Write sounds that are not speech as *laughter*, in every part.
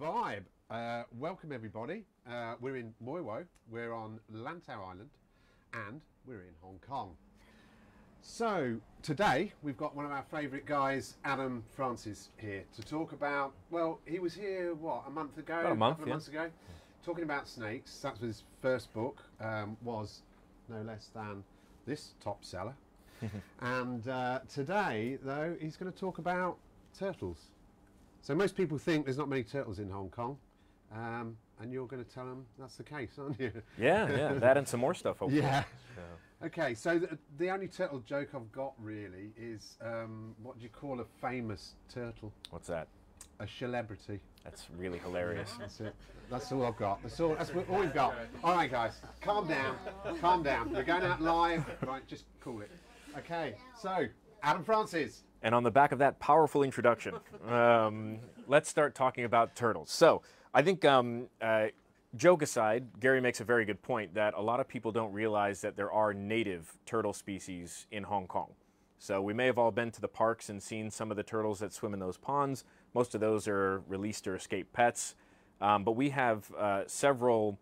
vibe. Uh, welcome everybody. Uh, we're in Mui Wo, we're on Lantau Island, and we're in Hong Kong. So today we've got one of our favourite guys, Adam Francis, here to talk about. Well, he was here what a month ago, About a month, couple of yeah. months ago, talking about snakes. That was his first book. Um, was no less than this top seller. *laughs* and uh, today, though, he's going to talk about turtles. So most people think there's not many turtles in Hong Kong, um, and you're going to tell them that's the case, aren't you? Yeah, yeah, that and some more stuff. Hopefully. Yeah. So, Okay, so the, the only turtle joke I've got really is um, what do you call a famous turtle? what's that? A celebrity. That's really hilarious. That's it. That's all I've got. That's all. That's all we've got. All right, guys, calm down. Calm down. We're going out live. Right, just cool it. Okay, so Adam Francis. And on the back of that powerful introduction, *laughs* um, let's start talking about turtles. So I think, um, uh, joke aside, Gary makes a very good point that a lot of people don't realize that there are native turtle species in Hong Kong. So we may have all been to the parks and seen some of the turtles that swim in those ponds. Most of those are released or escaped pets. Um, but we have uh, several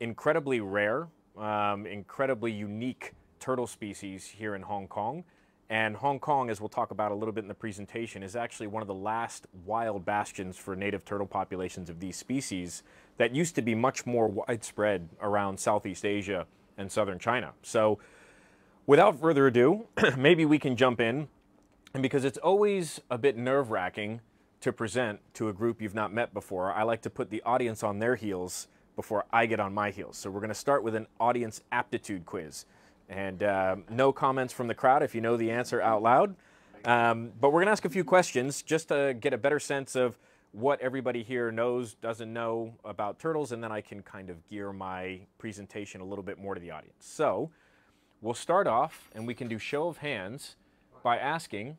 incredibly rare, um, incredibly unique turtle species here in Hong Kong. And Hong Kong, as we'll talk about a little bit in the presentation, is actually one of the last wild bastions for native turtle populations of these species that used to be much more widespread around Southeast Asia and southern China. So, without further ado, *clears throat* maybe we can jump in. And because it's always a bit nerve wracking to present to a group you've not met before, I like to put the audience on their heels before I get on my heels. So, we're going to start with an audience aptitude quiz. And uh, no comments from the crowd if you know the answer out loud. Um, but we're going to ask a few questions just to get a better sense of what everybody here knows, doesn't know about turtles, and then I can kind of gear my presentation a little bit more to the audience. So we'll start off and we can do show of hands by asking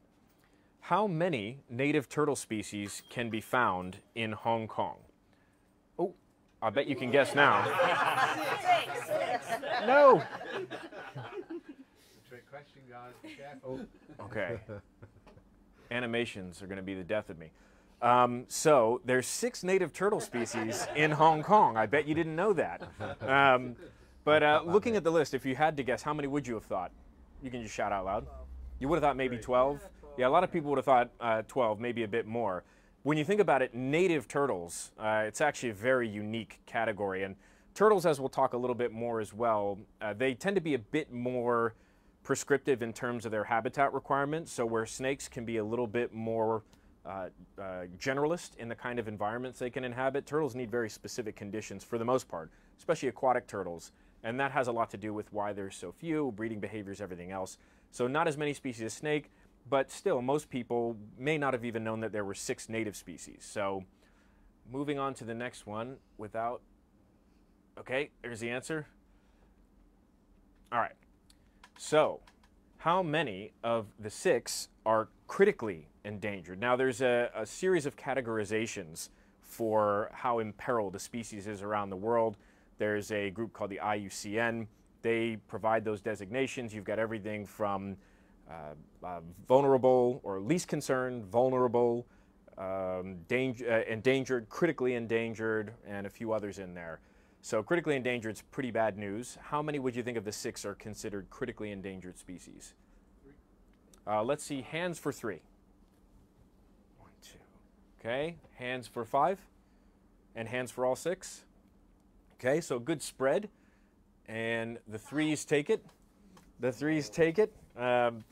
how many native turtle species can be found in Hong Kong? Oh, I bet you can guess now. no. Trick question, guys. Be careful. Okay. *laughs* Animations are going to be the death of me. Um, so there's six native turtle species in Hong Kong. I bet you didn't know that. Um, but uh, looking at the list, if you had to guess, how many would you have thought? You can just shout out loud. You would have thought maybe 12. Yeah, a lot of people would have thought uh, 12, maybe a bit more. When you think about it, native turtles, uh, it's actually a very unique category. And turtles, as we'll talk a little bit more as well, uh, they tend to be a bit more prescriptive in terms of their habitat requirements. So where snakes can be a little bit more uh, uh, generalist in the kind of environments they can inhabit, turtles need very specific conditions for the most part, especially aquatic turtles. And that has a lot to do with why there's so few, breeding behaviors, everything else. So not as many species of snake, but still most people may not have even known that there were six native species. So moving on to the next one without, okay, there's the answer. All right. So, how many of the six are critically endangered? Now, there's a, a series of categorizations for how imperiled a species is around the world. There's a group called the IUCN. They provide those designations. You've got everything from uh, uh, vulnerable or least concerned, vulnerable, um, danger, uh, endangered, critically endangered, and a few others in there. So critically endangered is pretty bad news. How many would you think of the six are considered critically endangered species? Uh, let's see, hands for three. One, two. Okay, hands for five, and hands for all six. Okay, so good spread, and the threes take it. The threes take it. Um,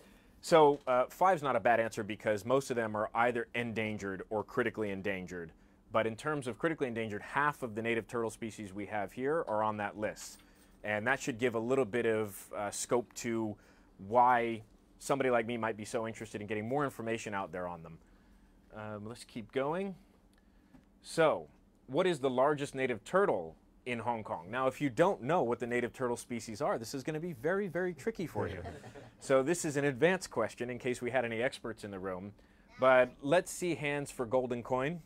so uh, five's not a bad answer because most of them are either endangered or critically endangered. But in terms of critically endangered, half of the native turtle species we have here are on that list. And that should give a little bit of uh, scope to why somebody like me might be so interested in getting more information out there on them. Um, let's keep going. So, what is the largest native turtle in Hong Kong? Now, if you don't know what the native turtle species are, this is going to be very, very tricky for you. *laughs* so, this is an advanced question in case we had any experts in the room. But let's see hands for golden coin.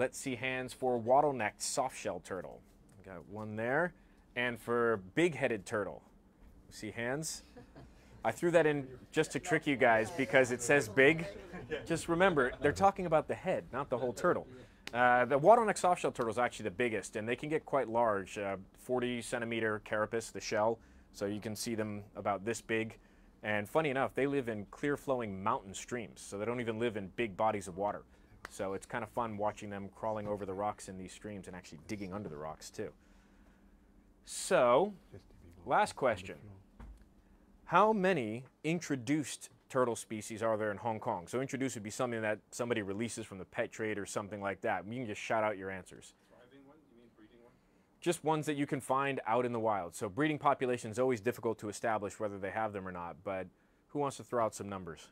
Let's see hands for wattle-necked soft-shell turtle. Got one there. And for big-headed turtle. See hands? I threw that in just to trick you guys because it says big. Just remember, they're talking about the head, not the whole turtle. Uh, the wattleneck softshell turtle is actually the biggest, and they can get quite large. Uh, 40 centimeter carapace, the shell, so you can see them about this big. And funny enough, they live in clear flowing mountain streams, so they don't even live in big bodies of water. So it's kind of fun watching them crawling over the rocks in these streams and actually digging under the rocks too. So, last question. How many introduced turtle species are there in Hong Kong? So introduced would be something that somebody releases from the pet trade or something like that. You can just shout out your answers. Just ones that you can find out in the wild. So breeding population is always difficult to establish whether they have them or not, but who wants to throw out some numbers?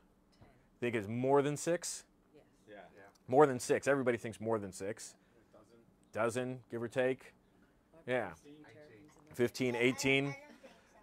Think it's more than six? More than six. Everybody thinks more than six. Dozen, give or take. Yeah. 15, 18.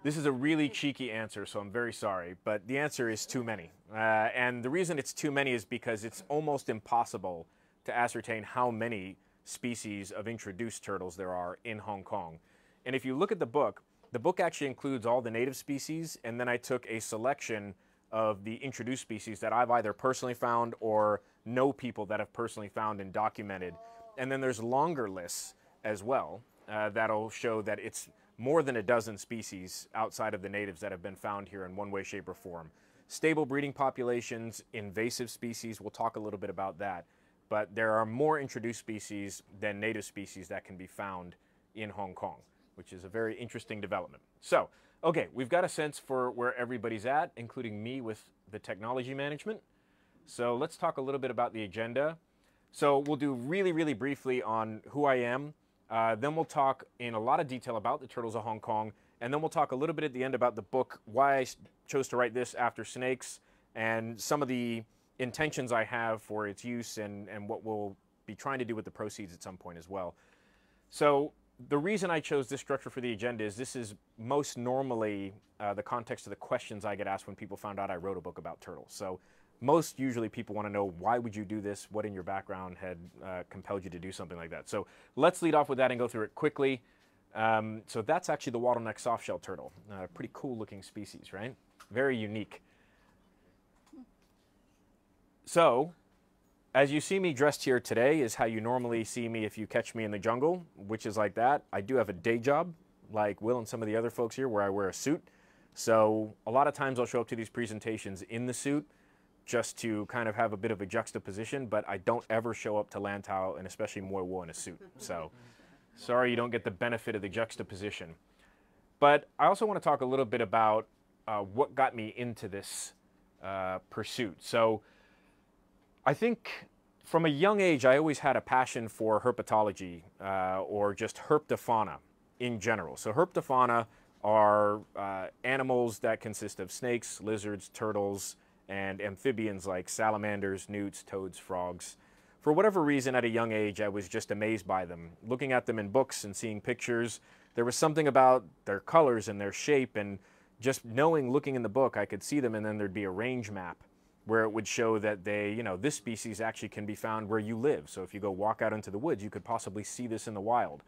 This is a really cheeky answer, so I'm very sorry, but the answer is too many. Uh, and the reason it's too many is because it's almost impossible to ascertain how many species of introduced turtles there are in Hong Kong. And if you look at the book, the book actually includes all the native species, and then I took a selection of the introduced species that I've either personally found or know people that have personally found and documented. And then there's longer lists as well uh, that'll show that it's more than a dozen species outside of the natives that have been found here in one way, shape, or form. Stable breeding populations, invasive species, we'll talk a little bit about that. But there are more introduced species than native species that can be found in Hong Kong, which is a very interesting development. So, okay, we've got a sense for where everybody's at, including me with the technology management. So let's talk a little bit about the agenda. So we'll do really, really briefly on who I am, uh, then we'll talk in a lot of detail about the Turtles of Hong Kong, and then we'll talk a little bit at the end about the book, why I chose to write this after snakes, and some of the intentions I have for its use and, and what we'll be trying to do with the proceeds at some point as well. So the reason I chose this structure for the agenda is this is most normally uh, the context of the questions I get asked when people found out I wrote a book about turtles. So most usually people want to know why would you do this? What in your background had uh, compelled you to do something like that? So let's lead off with that and go through it quickly. Um, so that's actually the wattleneck softshell turtle. Uh, pretty cool looking species, right? Very unique. So, as you see me dressed here today is how you normally see me if you catch me in the jungle, which is like that. I do have a day job, like Will and some of the other folks here, where I wear a suit. So a lot of times I'll show up to these presentations in the suit just to kind of have a bit of a juxtaposition, but I don't ever show up to Lantau and especially Mui Wo in a suit. So sorry you don't get the benefit of the juxtaposition. But I also want to talk a little bit about uh, what got me into this uh, pursuit. So I think from a young age, I always had a passion for herpetology uh, or just herpetofauna in general. So herpetofauna are uh, animals that consist of snakes, lizards, turtles, and amphibians like salamanders, newts, toads, frogs. For whatever reason, at a young age, I was just amazed by them. Looking at them in books and seeing pictures, there was something about their colors and their shape, and just knowing, looking in the book, I could see them, and then there'd be a range map where it would show that they, you know, this species actually can be found where you live. So if you go walk out into the woods, you could possibly see this in the wild.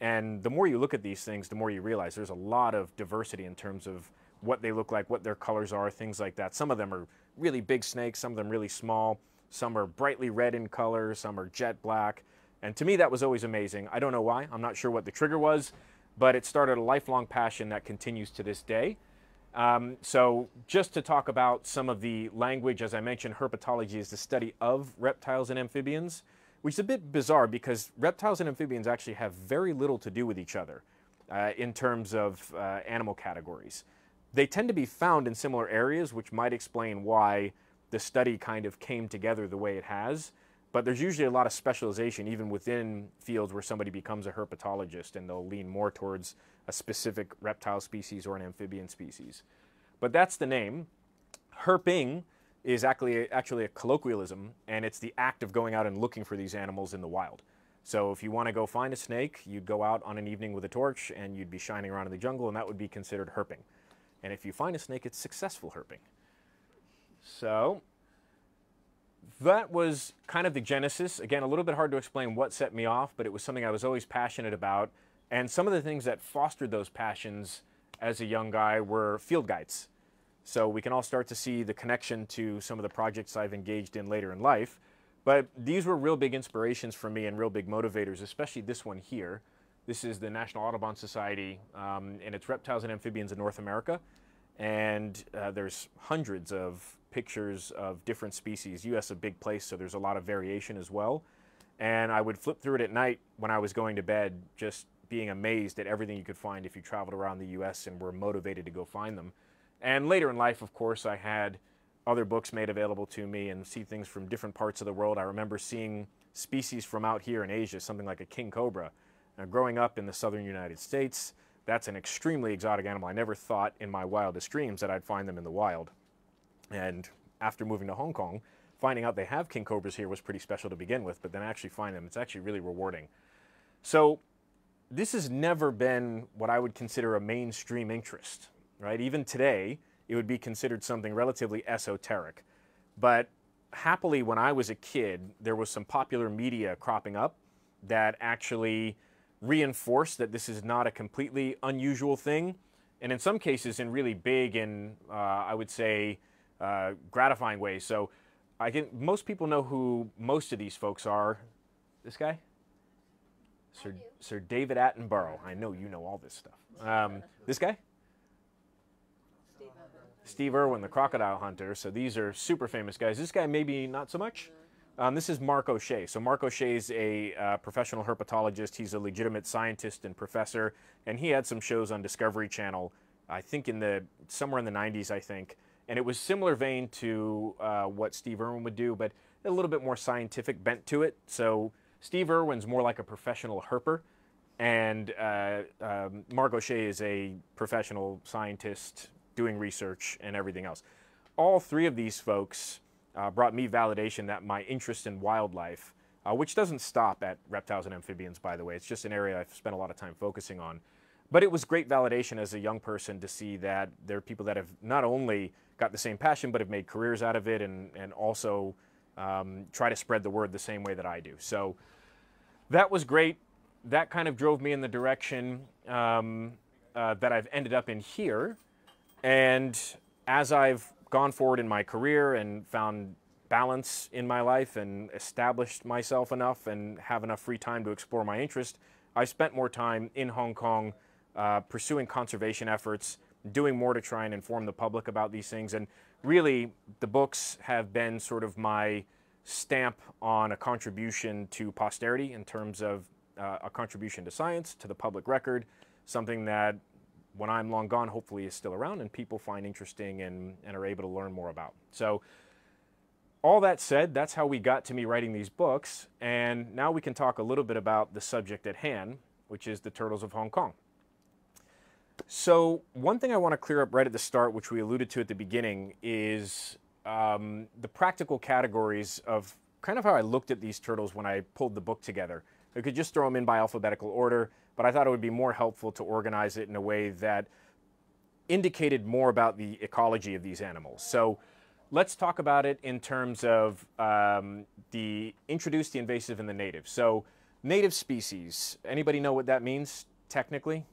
And the more you look at these things, the more you realize there's a lot of diversity in terms of what they look like, what their colors are, things like that. Some of them are really big snakes, some of them really small, some are brightly red in color, some are jet black. And to me, that was always amazing. I don't know why, I'm not sure what the trigger was, but it started a lifelong passion that continues to this day. Um, so, just to talk about some of the language, as I mentioned, herpetology is the study of reptiles and amphibians, which is a bit bizarre because reptiles and amphibians actually have very little to do with each other uh, in terms of uh, animal categories. They tend to be found in similar areas, which might explain why the study kind of came together the way it has. But there's usually a lot of specialization even within fields where somebody becomes a herpetologist and they'll lean more towards a specific reptile species or an amphibian species. But that's the name. Herping is actually, actually a colloquialism, and it's the act of going out and looking for these animals in the wild. So if you want to go find a snake, you'd go out on an evening with a torch and you'd be shining around in the jungle, and that would be considered herping. And if you find a snake, it's successful herping. So that was kind of the genesis. Again, a little bit hard to explain what set me off, but it was something I was always passionate about. And some of the things that fostered those passions as a young guy were field guides. So we can all start to see the connection to some of the projects I've engaged in later in life. But these were real big inspirations for me and real big motivators, especially this one here. This is the National Audubon Society, um, and it's reptiles and amphibians in North America. And uh, there's hundreds of pictures of different species. U.S. Is a big place, so there's a lot of variation as well. And I would flip through it at night when I was going to bed, just being amazed at everything you could find if you traveled around the U.S. and were motivated to go find them. And later in life, of course, I had other books made available to me and see things from different parts of the world. I remember seeing species from out here in Asia, something like a king cobra. Now, growing up in the southern United States, that's an extremely exotic animal. I never thought in my wildest dreams that I'd find them in the wild. And after moving to Hong Kong, finding out they have king cobras here was pretty special to begin with, but then actually find them, it's actually really rewarding. So this has never been what I would consider a mainstream interest, right? Even today, it would be considered something relatively esoteric. But happily, when I was a kid, there was some popular media cropping up that actually reinforced that this is not a completely unusual thing. And in some cases, in really big and uh, I would say uh, gratifying ways. So I can, most people know who most of these folks are. This guy? Sir, Sir David Attenborough. I know you know all this stuff. Um, this guy? Steve Irwin, the crocodile hunter. So these are super famous guys. This guy maybe not so much. Um, this is Mark O'Shea. So Mark O'Shea is a uh, professional herpetologist. He's a legitimate scientist and professor, and he had some shows on Discovery Channel. I think in the somewhere in the 90s, I think, and it was similar vein to uh, what Steve Irwin would do, but a little bit more scientific bent to it. So Steve Irwin's more like a professional herper, and uh, um, Mark O'Shea is a professional scientist doing research and everything else. All three of these folks uh, brought me validation that my interest in wildlife, uh, which doesn't stop at reptiles and amphibians, by the way, it's just an area I've spent a lot of time focusing on. But it was great validation as a young person to see that there are people that have not only got the same passion, but have made careers out of it and, and also um, try to spread the word the same way that I do. So that was great. That kind of drove me in the direction um, uh, that I've ended up in here. And as I've gone forward in my career and found balance in my life and established myself enough and have enough free time to explore my interest, I spent more time in Hong Kong uh, pursuing conservation efforts, doing more to try and inform the public about these things. And really, the books have been sort of my stamp on a contribution to posterity in terms of uh, a contribution to science, to the public record, something that when I'm long gone, hopefully is still around and people find interesting and, and are able to learn more about. So, all that said, that's how we got to me writing these books. And now we can talk a little bit about the subject at hand, which is the turtles of Hong Kong. So, one thing I want to clear up right at the start, which we alluded to at the beginning, is um, the practical categories of kind of how I looked at these turtles when I pulled the book together. I could just throw them in by alphabetical order, but I thought it would be more helpful to organize it in a way that indicated more about the ecology of these animals. So let's talk about it in terms of um, the introduced, the invasive, and the native. So native species, anybody know what that means technically?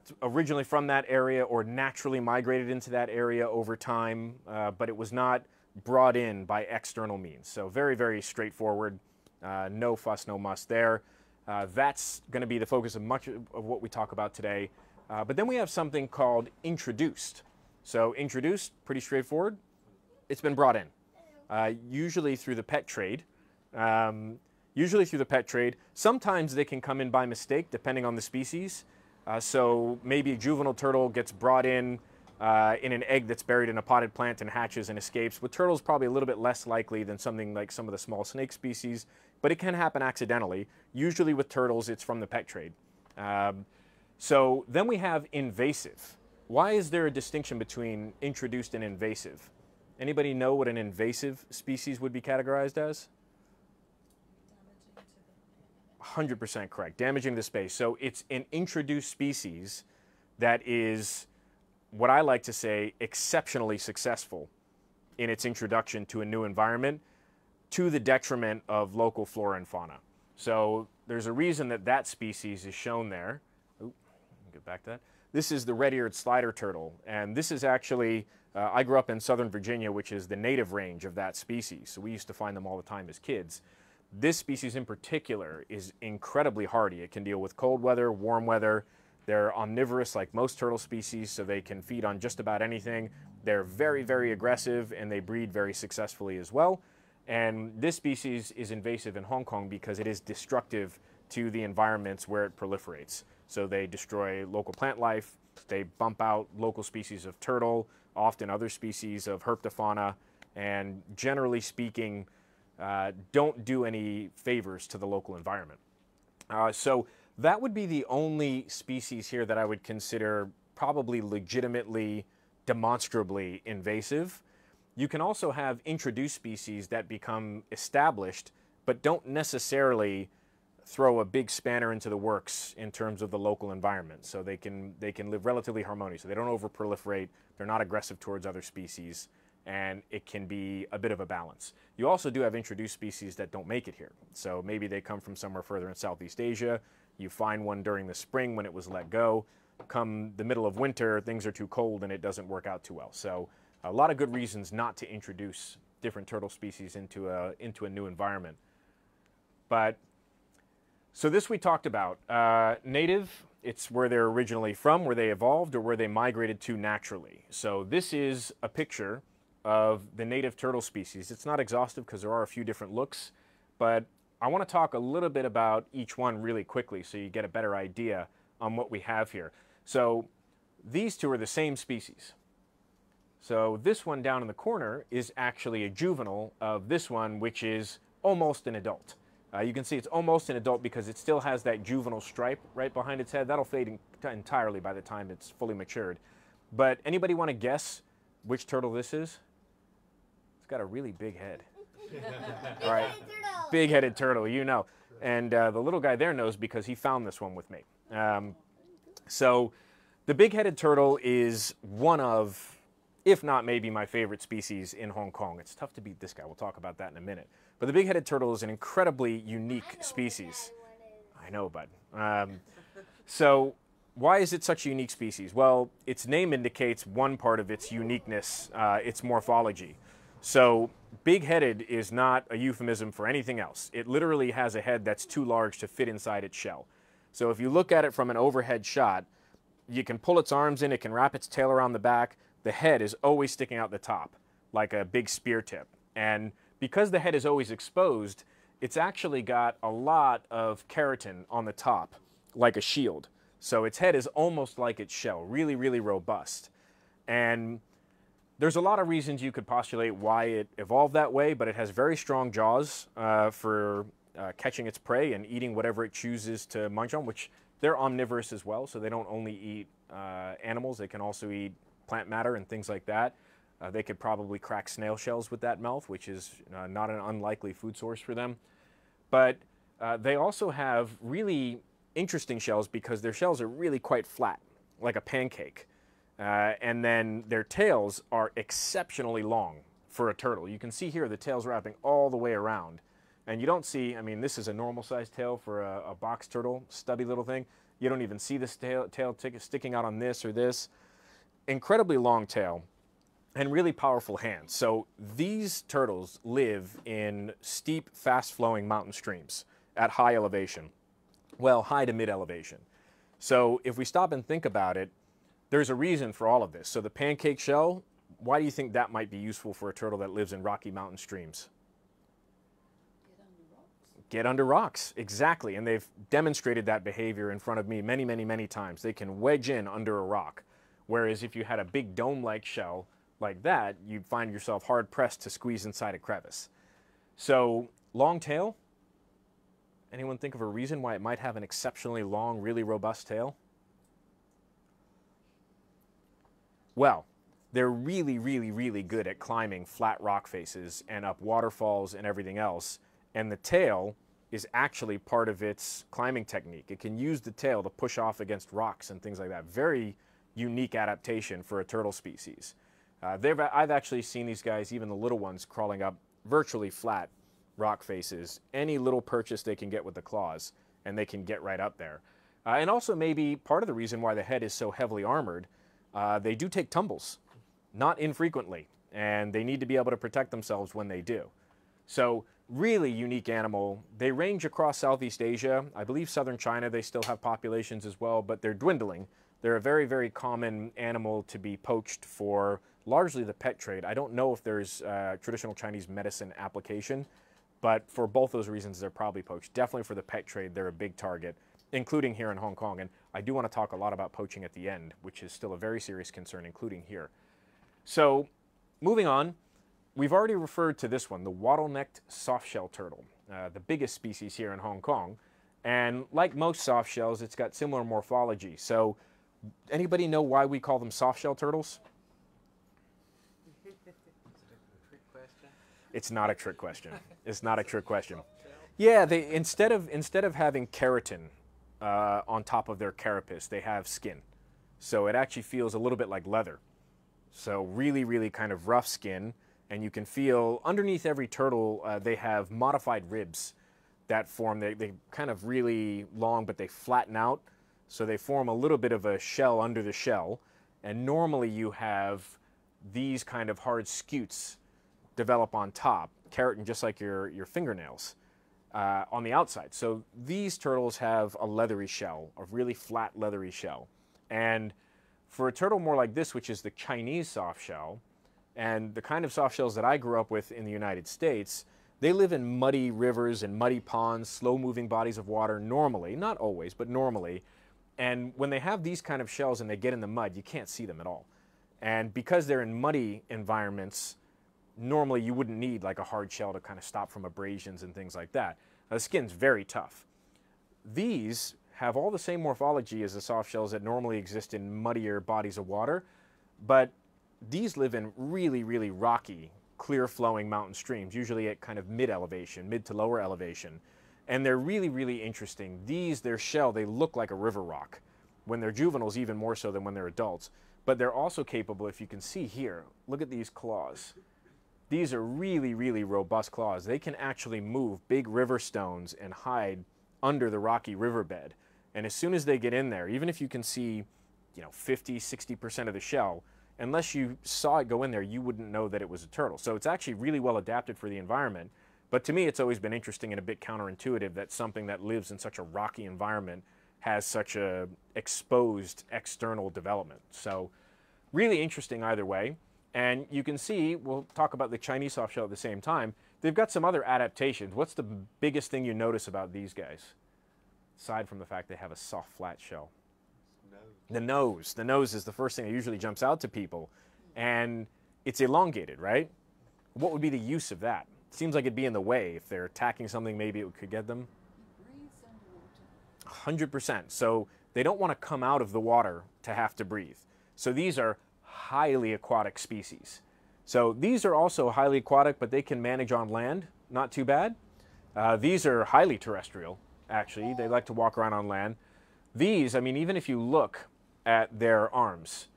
It's originally from that area or naturally migrated into that area over time, uh, but it was not brought in by external means. So very, very straightforward. Uh, no fuss, no muss there. Uh, that's going to be the focus of much of what we talk about today. Uh, but then we have something called introduced. So introduced, pretty straightforward. It's been brought in, uh, usually through the pet trade. Um, usually through the pet trade. Sometimes they can come in by mistake, depending on the species. Uh, so maybe a juvenile turtle gets brought in uh, in an egg that's buried in a potted plant and hatches and escapes. With turtles, probably a little bit less likely than something like some of the small snake species, but it can happen accidentally. Usually with turtles, it's from the pet trade. Um, so then we have invasive. Why is there a distinction between introduced and invasive? Anybody know what an invasive species would be categorized as? 100% correct. Damaging the space. So it's an introduced species that is what I like to say, exceptionally successful in its introduction to a new environment to the detriment of local flora and fauna. So there's a reason that that species is shown there. Get back to that. This is the red-eared slider turtle, and this is actually, uh, I grew up in Southern Virginia, which is the native range of that species, so we used to find them all the time as kids. This species in particular is incredibly hardy. It can deal with cold weather, warm weather. They're omnivorous like most turtle species, so they can feed on just about anything. They're very, very aggressive and they breed very successfully as well. And this species is invasive in Hong Kong because it is destructive to the environments where it proliferates. So they destroy local plant life, they bump out local species of turtle, often other species of herpetofauna, and generally speaking, uh, don't do any favors to the local environment. Uh, so that would be the only species here that I would consider probably legitimately, demonstrably invasive. You can also have introduced species that become established, but don't necessarily throw a big spanner into the works in terms of the local environment. So they can they can live relatively harmoniously. They don't over proliferate. They're not aggressive towards other species and it can be a bit of a balance. You also do have introduced species that don't make it here. So maybe they come from somewhere further in Southeast Asia. You find one during the spring when it was let go. Come the middle of winter, things are too cold and it doesn't work out too well. So a lot of good reasons not to introduce different turtle species into a, into a new environment. But so this we talked about. Uh, native, it's where they're originally from, where they evolved, or where they migrated to naturally. So this is a picture of the native turtle species. It's not exhaustive because there are a few different looks, but I want to talk a little bit about each one really quickly so you get a better idea on what we have here. So these two are the same species. So this one down in the corner is actually a juvenile of this one, which is almost an adult. Uh, you can see it's almost an adult because it still has that juvenile stripe right behind its head. That'll fade entirely by the time it's fully matured. But anybody want to guess which turtle this is? It's got a really big head. *laughs* All right, big-headed turtle, you know. And uh, the little guy there knows because he found this one with me. Um, so the big-headed turtle is one of, if not maybe my favorite species in Hong Kong. It's tough to beat this guy. We'll talk about that in a minute. But the big-headed turtle is an incredibly unique species. I know, bud. Um, so why is it such a unique species? Well, its name indicates one part of its uniqueness, uh, its morphology. So big-headed is not a euphemism for anything else. It literally has a head that's too large to fit inside its shell. So if you look at it from an overhead shot, you can pull its arms in, it can wrap its tail around the back. The head is always sticking out the top, like a big spear tip. And because the head is always exposed, it's actually got a lot of keratin on the top, like a shield. So its head is almost like its shell, really, really robust. And there's a lot of reasons you could postulate why it evolved that way, but it has very strong jaws uh, for uh, catching its prey and eating whatever it chooses to munch on, which they're omnivorous as well, so they don't only eat uh, animals, they can also eat plant matter and things like that. Uh, they could probably crack snail shells with that mouth, which is uh, not an unlikely food source for them. But uh, they also have really interesting shells because their shells are really quite flat, like a pancake. Uh, and then their tails are exceptionally long for a turtle. You can see here the tail's wrapping all the way around. And you don't see, I mean, this is a normal sized tail for a, a box turtle, stubby little thing. You don't even see this tail, tail sticking out on this or this. Incredibly long tail and really powerful hands. So these turtles live in steep, fast flowing mountain streams at high elevation. Well, high to mid elevation. So if we stop and think about it, there's a reason for all of this. So the pancake shell, why do you think that might be useful for a turtle that lives in rocky mountain streams? Get under rocks. Get under rocks, exactly. And they've demonstrated that behavior in front of me many, many, many times. They can wedge in under a rock. Whereas if you had a big dome-like shell like that, you'd find yourself hard pressed to squeeze inside a crevice. So long tail, anyone think of a reason why it might have an exceptionally long, really robust tail? Well, they're really, really, really good at climbing flat rock faces and up waterfalls and everything else. And the tail is actually part of its climbing technique. It can use the tail to push off against rocks and things like that. Very unique adaptation for a turtle species. Uh, I've actually seen these guys, even the little ones, crawling up virtually flat rock faces. Any little purchase they can get with the claws, and they can get right up there. Uh, and also, maybe part of the reason why the head is so heavily armored, uh, they do take tumbles, not infrequently, and they need to be able to protect themselves when they do. So, really unique animal. They range across Southeast Asia. I believe southern China, they still have populations as well, but they're dwindling. They're a very, very common animal to be poached for largely the pet trade. I don't know if there's uh, traditional Chinese medicine application, but for both those reasons, they're probably poached. Definitely for the pet trade, they're a big target, including here in Hong Kong. And I do want to talk a lot about poaching at the end, which is still a very serious concern, including here. So, moving on, we've already referred to this one, the wattle-necked softshell turtle, uh, the biggest species here in Hong Kong. And like most soft shells, it's got similar morphology. So, anybody know why we call them softshell turtles? *laughs* It's not a trick question. It's not a trick question. Yeah, they instead of instead of having keratin uh, on top of their carapace, they have skin. So it actually feels a little bit like leather. So really, really kind of rough skin, and you can feel underneath every turtle uh, they have modified ribs that form. They they kind of really long, but they flatten out, so they form a little bit of a shell under the shell. And normally you have these kind of hard scutes develop on top, keratin just like your, your fingernails uh, on the outside. So these turtles have a leathery shell, a really flat leathery shell. And for a turtle more like this, which is the Chinese soft shell, and the kind of soft shells that I grew up with in the United States, they live in muddy rivers and muddy ponds, slow moving bodies of water normally, not always, but normally. And when they have these kind of shells and they get in the mud, you can't see them at all. And because they're in muddy environments, normally you wouldn't need like a hard shell to kind of stop from abrasions and things like that. the skin's very tough. These have all the same morphology as the soft shells that normally exist in muddier bodies of water, but these live in really, really rocky, clear flowing mountain streams, usually at kind of mid elevation, mid to lower elevation. And they're really, really interesting. These, their shell, they look like a river rock. When they're juveniles, even more so than when they're adults. But they're also capable, if you can see here, look at these claws. These are really, really robust claws. They can actually move big river stones and hide under the rocky riverbed. And as soon as they get in there, even if you can see, you know, 50, 60% of the shell, unless you saw it go in there, you wouldn't know that it was a turtle. So it's actually really well adapted for the environment. But to me, it's always been interesting and a bit counterintuitive that something that lives in such a rocky environment has such a exposed external development. So really interesting either way. And you can see, we'll talk about the Chinese soft shell at the same time, they've got some other adaptations. What's the biggest thing you notice about these guys? Aside from the fact they have a soft, flat shell. Nose. The nose. The nose is the first thing that usually jumps out to people. And it's elongated, right? What would be the use of that? Seems like it'd be in the way. If they're attacking something, maybe it could get them. 100%. So they don't want to come out of the water to have to breathe. So these are highly aquatic species. So these are also highly aquatic, but they can manage on land, not too bad. Uh, these are highly terrestrial, actually. They like to walk around on land. These, I mean, even if you look at their arms,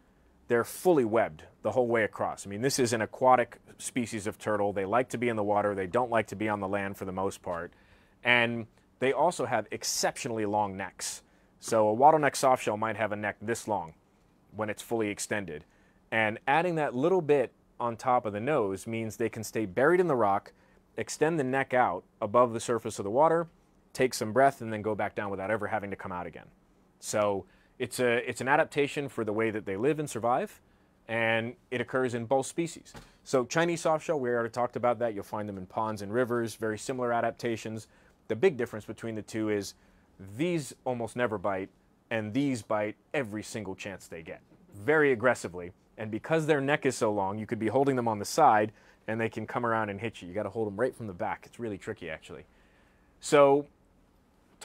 they're fully webbed the whole way across. I mean, this is an aquatic species of turtle. They like to be in the water. They don't like to be on the land for the most part. And they also have exceptionally long necks. So a wattleneck softshell might have a neck this long when it's fully extended. And adding that little bit on top of the nose means they can stay buried in the rock, extend the neck out above the surface of the water, take some breath, and then go back down without ever having to come out again. So it's, a, it's an adaptation for the way that they live and survive, and it occurs in both species. So Chinese softshell, we already talked about that. You'll find them in ponds and rivers, very similar adaptations. The big difference between the two is these almost never bite, and these bite every single chance they get, very aggressively. And because their neck is so long, you could be holding them on the side and they can come around and hit you. You got to hold them right from the back. It's really tricky, actually. So,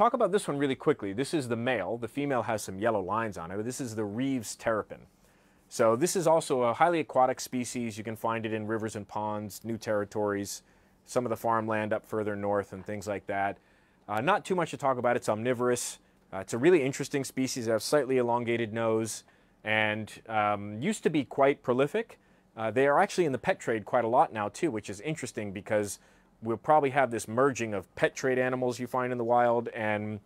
talk about this one really quickly. This is the male. The female has some yellow lines on it. This is the Reeves terrapin. So, this is also a highly aquatic species. You can find it in rivers and ponds, new territories, some of the farmland up further north, and things like that. Uh, not too much to talk about. It's omnivorous. Uh, it's a really interesting species. It has slightly elongated nose and um, used to be quite prolific. Uh, they are actually in the pet trade quite a lot now too, which is interesting because we'll probably have this merging of pet trade animals you find in the wild and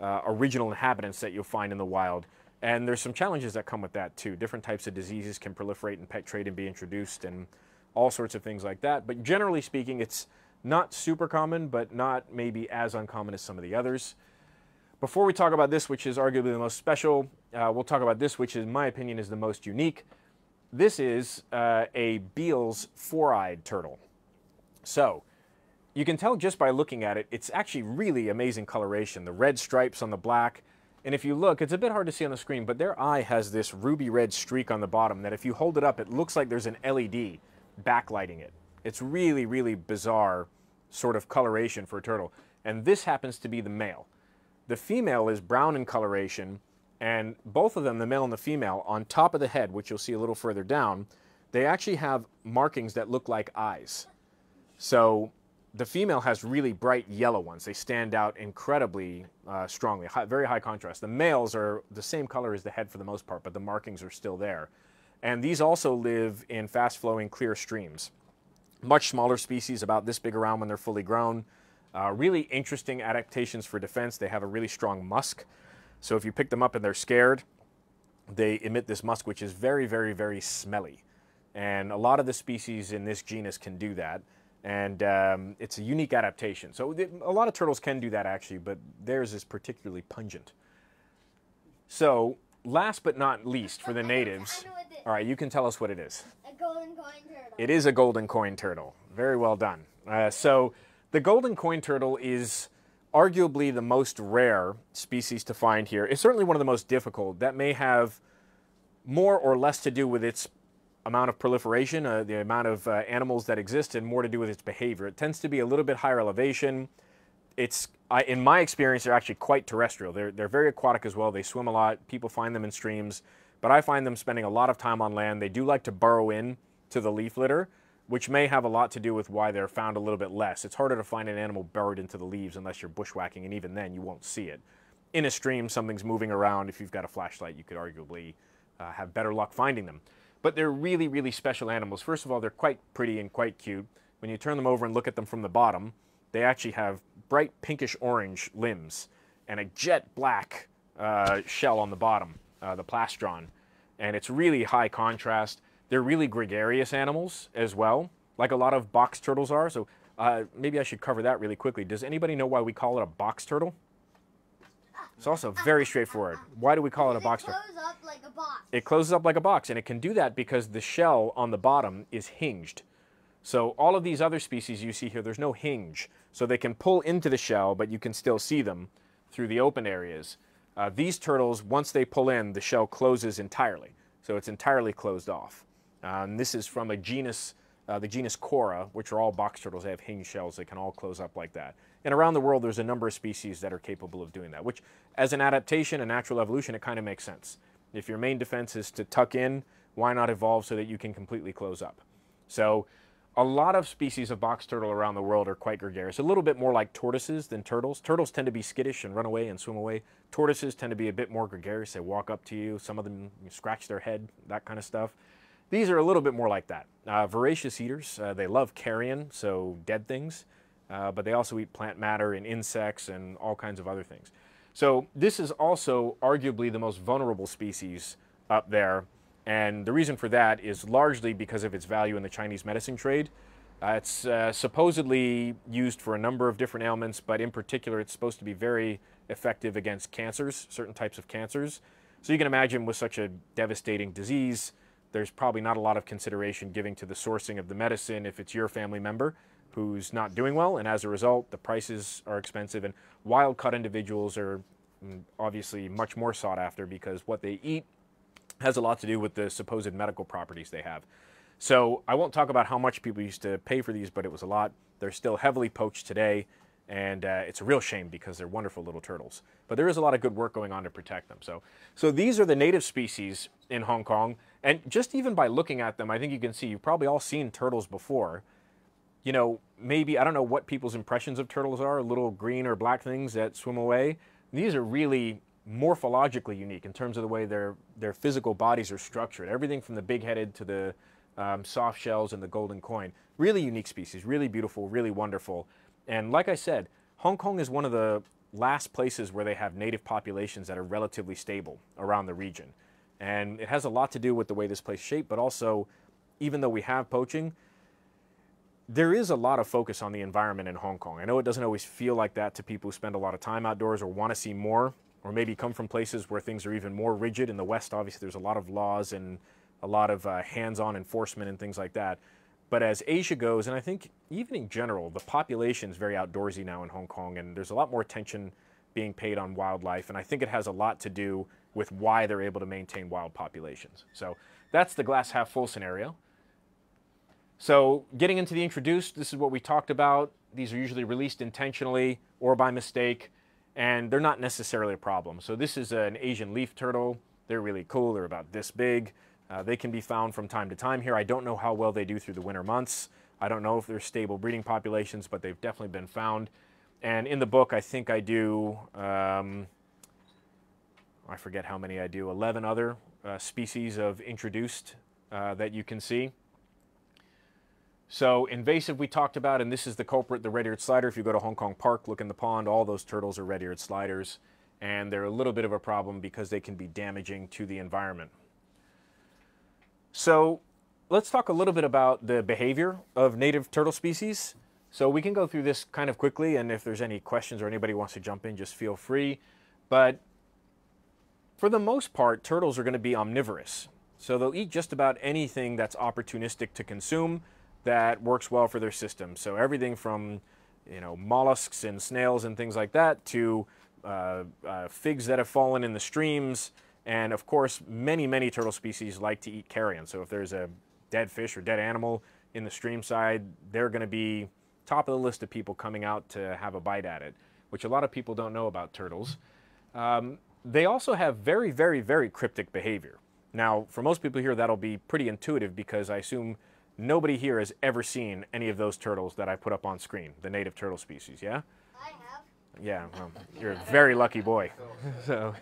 uh, original inhabitants that you'll find in the wild. And there's some challenges that come with that too. Different types of diseases can proliferate in pet trade and be introduced, and all sorts of things like that. But generally speaking, it's not super common, but not maybe as uncommon as some of the others. Before we talk about this, which is arguably the most special, uh, we'll talk about this, which in my opinion is the most unique. This is uh, a Beale's four-eyed turtle. So, you can tell just by looking at it, it's actually really amazing coloration. The red stripes on the black, and if you look, it's a bit hard to see on the screen, but their eye has this ruby red streak on the bottom that if you hold it up, it looks like there's an LED backlighting it. It's really, really bizarre sort of coloration for a turtle. And this happens to be the male. The female is brown in coloration, and both of them, the male and the female, on top of the head, which you'll see a little further down, they actually have markings that look like eyes. So the female has really bright yellow ones. They stand out incredibly uh, strongly, high, very high contrast. The males are the same color as the head for the most part, but the markings are still there. And these also live in fast flowing, clear streams. Much smaller species, about this big around when they're fully grown. Uh, really interesting adaptations for defense. They have a really strong musk. So if you pick them up and they're scared, they emit this musk, which is very, very, very smelly. And a lot of the species in this genus can do that. And um, it's a unique adaptation. So a lot of turtles can do that actually, but theirs is particularly pungent. So last but not least for the natives, all right, you can tell us what it is. A golden coin turtle. It is a golden coin turtle. Very well done. Uh, so the golden coin turtle is arguably the most rare species to find here. It's certainly one of the most difficult. That may have more or less to do with its amount of proliferation, uh, the amount of uh, animals that exist, and more to do with its behavior. It tends to be a little bit higher elevation. It's, I, in my experience, they're actually quite terrestrial. They're, they're very aquatic as well. They swim a lot. People find them in streams, but I find them spending a lot of time on land. They do like to burrow in to the leaf litter, which may have a lot to do with why they're found a little bit less. It's harder to find an animal burrowed into the leaves unless you're bushwhacking, and even then you won't see it. In a stream, something's moving around. If you've got a flashlight, you could arguably uh, have better luck finding them. But they're really, really special animals. First of all, they're quite pretty and quite cute. When you turn them over and look at them from the bottom, they actually have bright pinkish orange limbs and a jet black uh, shell on the bottom, uh, the plastron. And it's really high contrast. They're really gregarious animals as well, like a lot of box turtles are. So uh, maybe I should cover that really quickly. Does anybody know why we call it a box turtle? It's also very straightforward. Why do we call it a box turtle? It closes up like a box. It closes up like a box, and it can do that because the shell on the bottom is hinged. So all of these other species you see here, there's no hinge. So they can pull into the shell, but you can still see them through the open areas. Uh, these turtles, once they pull in, the shell closes entirely. So it's entirely closed off. Uh, and this is from a genus, uh, the genus Cuora, which are all box turtles. They have hinged shells. They can all close up like that. And around the world, there's a number of species that are capable of doing that, which as an adaptation, a natural evolution, it kind of makes sense. If your main defense is to tuck in, why not evolve so that you can completely close up? So a lot of species of box turtle around the world are quite gregarious, a little bit more like tortoises than turtles. Turtles tend to be skittish and run away and swim away. Tortoises tend to be a bit more gregarious. They walk up to you. Some of them scratch their head, that kind of stuff. These are a little bit more like that. Uh, voracious eaters, uh, they love carrion, so dead things, uh, but they also eat plant matter and insects and all kinds of other things. So this is also arguably the most vulnerable species up there, and the reason for that is largely because of its value in the Chinese medicine trade. Uh, it's uh, supposedly used for a number of different ailments, but in particular, it's supposed to be very effective against cancers, certain types of cancers. So you can imagine with such a devastating disease, there's probably not a lot of consideration giving to the sourcing of the medicine if it's your family member who's not doing well, and as a result, the prices are expensive, and wild caught individuals are mm, obviously much more sought after because what they eat has a lot to do with the supposed medical properties they have. So I won't talk about how much people used to pay for these, but it was a lot. They're still heavily poached today, and uh, it's a real shame because they're wonderful little turtles. But there is a lot of good work going on to protect them. So, so these are the native species in Hong Kong, and just even by looking at them, I think you can see you've probably all seen turtles before. You know, maybe I don't know what people's impressions of turtles are, little green or black things that swim away. These are really morphologically unique in terms of the way their their physical bodies are structured. Everything from the big-headed to the um, soft shells and the golden coin. Really unique species, really beautiful, really wonderful. And like I said, Hong Kong is one of the last places where they have native populations that are relatively stable around the region. And it has a lot to do with the way this place is shaped, but also, even though we have poaching, there is a lot of focus on the environment in Hong Kong. I know it doesn't always feel like that to people who spend a lot of time outdoors or want to see more, or maybe come from places where things are even more rigid. In the West, obviously, there's a lot of laws and a lot of uh, hands on enforcement and things like that. But as Asia goes, and I think even in general, the population is very outdoorsy now in Hong Kong, and there's a lot more attention being paid on wildlife. And I think it has a lot to do with why they're able to maintain wild populations. So that's the glass half full scenario. So getting into the introduced, this is what we talked about. These are usually released intentionally or by mistake, and they're not necessarily a problem. So this is an Asian leaf turtle. They're really cool. They're about this big. Uh, they can be found from time to time here. I don't know how well they do through the winter months. I don't know if they're stable breeding populations, but they've definitely been found. And in the book, I think I do, um, I forget how many I do, 11 other uh, species of introduced uh, that you can see. So invasive we talked about, and this is the culprit, the red-eared slider. If you go to Hong Kong Park, look in the pond, all those turtles are red-eared sliders. And they're a little bit of a problem because they can be damaging to the environment. So let's talk a little bit about the behavior of native turtle species. So we can go through this kind of quickly, and if there's any questions or anybody wants to jump in, just feel free. But for the most part, turtles are going to be omnivorous. So they'll eat just about anything that's opportunistic to consume that works well for their system. So everything from you know mollusks and snails and things like that to uh, uh, figs that have fallen in the streams, and of course, many, many turtle species like to eat carrion. So if there's a dead fish or dead animal in the stream side, they're going to be top of the list of people coming out to have a bite at it, which a lot of people don't know about turtles. Um, they also have very, very, very cryptic behavior. Now, for most people here, that'll be pretty intuitive because I assume nobody here has ever seen any of those turtles that I put up on screen, the native turtle species, yeah? I have. Yeah, well, you're a very lucky boy. *laughs* so,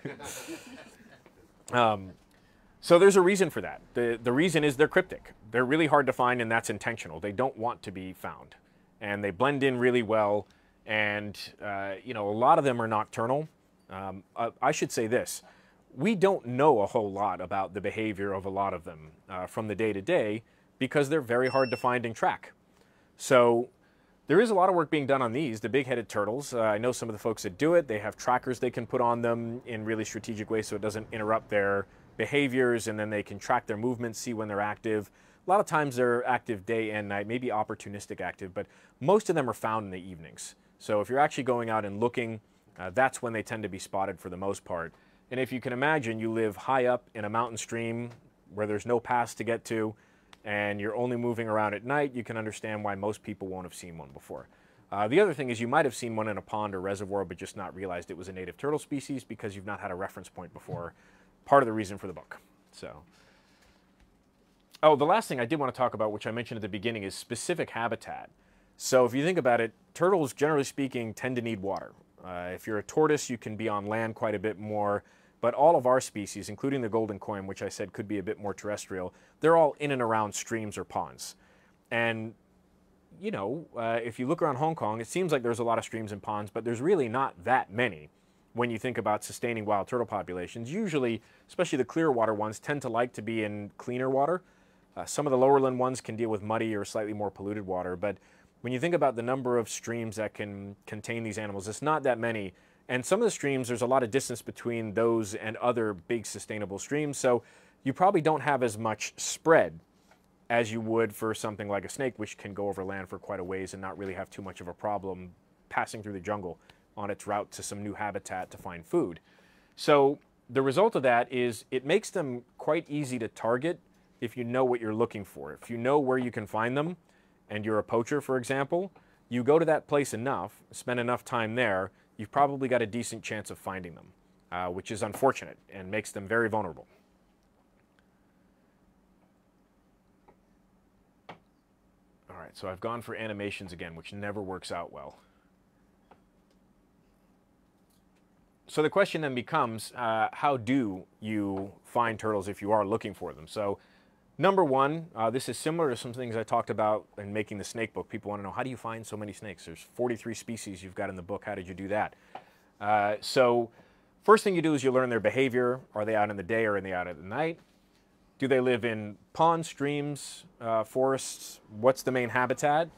um, so there's a reason for that. The, the reason is they're cryptic. They're really hard to find, and that's intentional. They don't want to be found. And they blend in really well. And, uh, you know, a lot of them are nocturnal. Um, uh, I should say this. We don't know a whole lot about the behavior of a lot of them uh, from the day to day because they're very hard to find and track. So there is a lot of work being done on these, the big-headed turtles. Uh, I know some of the folks that do it. They have trackers they can put on them in really strategic ways so it doesn't interrupt their behaviors, and then they can track their movements, see when they're active. A lot of times they're active day and night, maybe opportunistic active, but most of them are found in the evenings. So if you're actually going out and looking, uh, that's when they tend to be spotted for the most part. And if you can imagine, you live high up in a mountain stream where there's no pass to get to, and you're only moving around at night, you can understand why most people won't have seen one before. Uh, the other thing is you might have seen one in a pond or reservoir, but just not realized it was a native turtle species because you've not had a reference point before. Part of the reason for the book. So, oh, the last thing I did want to talk about, which I mentioned at the beginning, is specific habitat. So if you think about it, turtles, generally speaking, tend to need water. Uh, if you're a tortoise, you can be on land quite a bit more. But all of our species, including the golden coin, which I said could be a bit more terrestrial, they're all in and around streams or ponds. And, you know, uh, if you look around Hong Kong, it seems like there's a lot of streams and ponds, but there's really not that many when you think about sustaining wild turtle populations. Usually, especially the clear water ones, tend to like to be in cleaner water. Uh, some of the lowerland ones can deal with muddy or slightly more polluted water, but when you think about the number of streams that can contain these animals, it's not that many and some of the streams, there's a lot of distance between those and other big sustainable streams. So you probably don't have as much spread as you would for something like a snake, which can go over land for quite a ways and not really have too much of a problem passing through the jungle on its route to some new habitat to find food. So the result of that is it makes them quite easy to target if you know what you're looking for. If you know where you can find them and you're a poacher, for example, you go to that place enough, spend enough time there, you've probably got a decent chance of finding them, uh, which is unfortunate and makes them very vulnerable. All right, so I've gone for animations again, which never works out well. So the question then becomes, uh, how do you find turtles if you are looking for them? So Number one, uh, this is similar to some things I talked about in making the snake book. People want to know, how do you find so many snakes? There's 43 species you've got in the book. How did you do that? Uh, so, first thing you do is you learn their behavior. Are they out in the day or are they out at the night? Do they live in ponds, streams, uh, forests? What's the main habitat?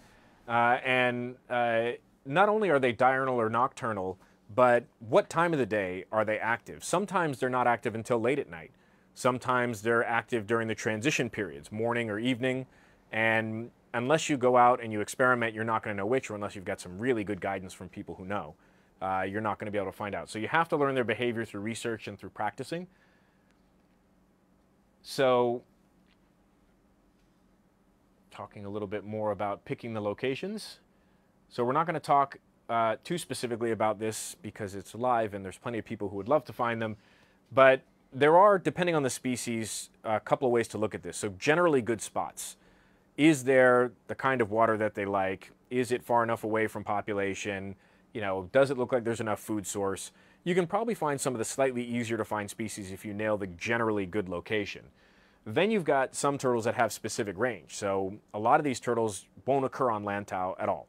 Uh, and uh, not only are they diurnal or nocturnal, but what time of the day are they active? Sometimes they're not active until late at night. Sometimes they're active during the transition periods, morning or evening. And unless you go out and you experiment, you're not going to know which, or unless you've got some really good guidance from people who know, uh, you're not going to be able to find out. So you have to learn their behavior through research and through practicing. So, talking a little bit more about picking the locations. So we're not going to talk uh, too specifically about this because it's live and there's plenty of people who would love to find them. But there are, depending on the species, a couple of ways to look at this. So generally good spots. Is there the kind of water that they like? Is it far enough away from population? You know, does it look like there's enough food source? You can probably find some of the slightly easier to find species if you nail the generally good location. Then you've got some turtles that have specific range. So a lot of these turtles won't occur on Lantau at all.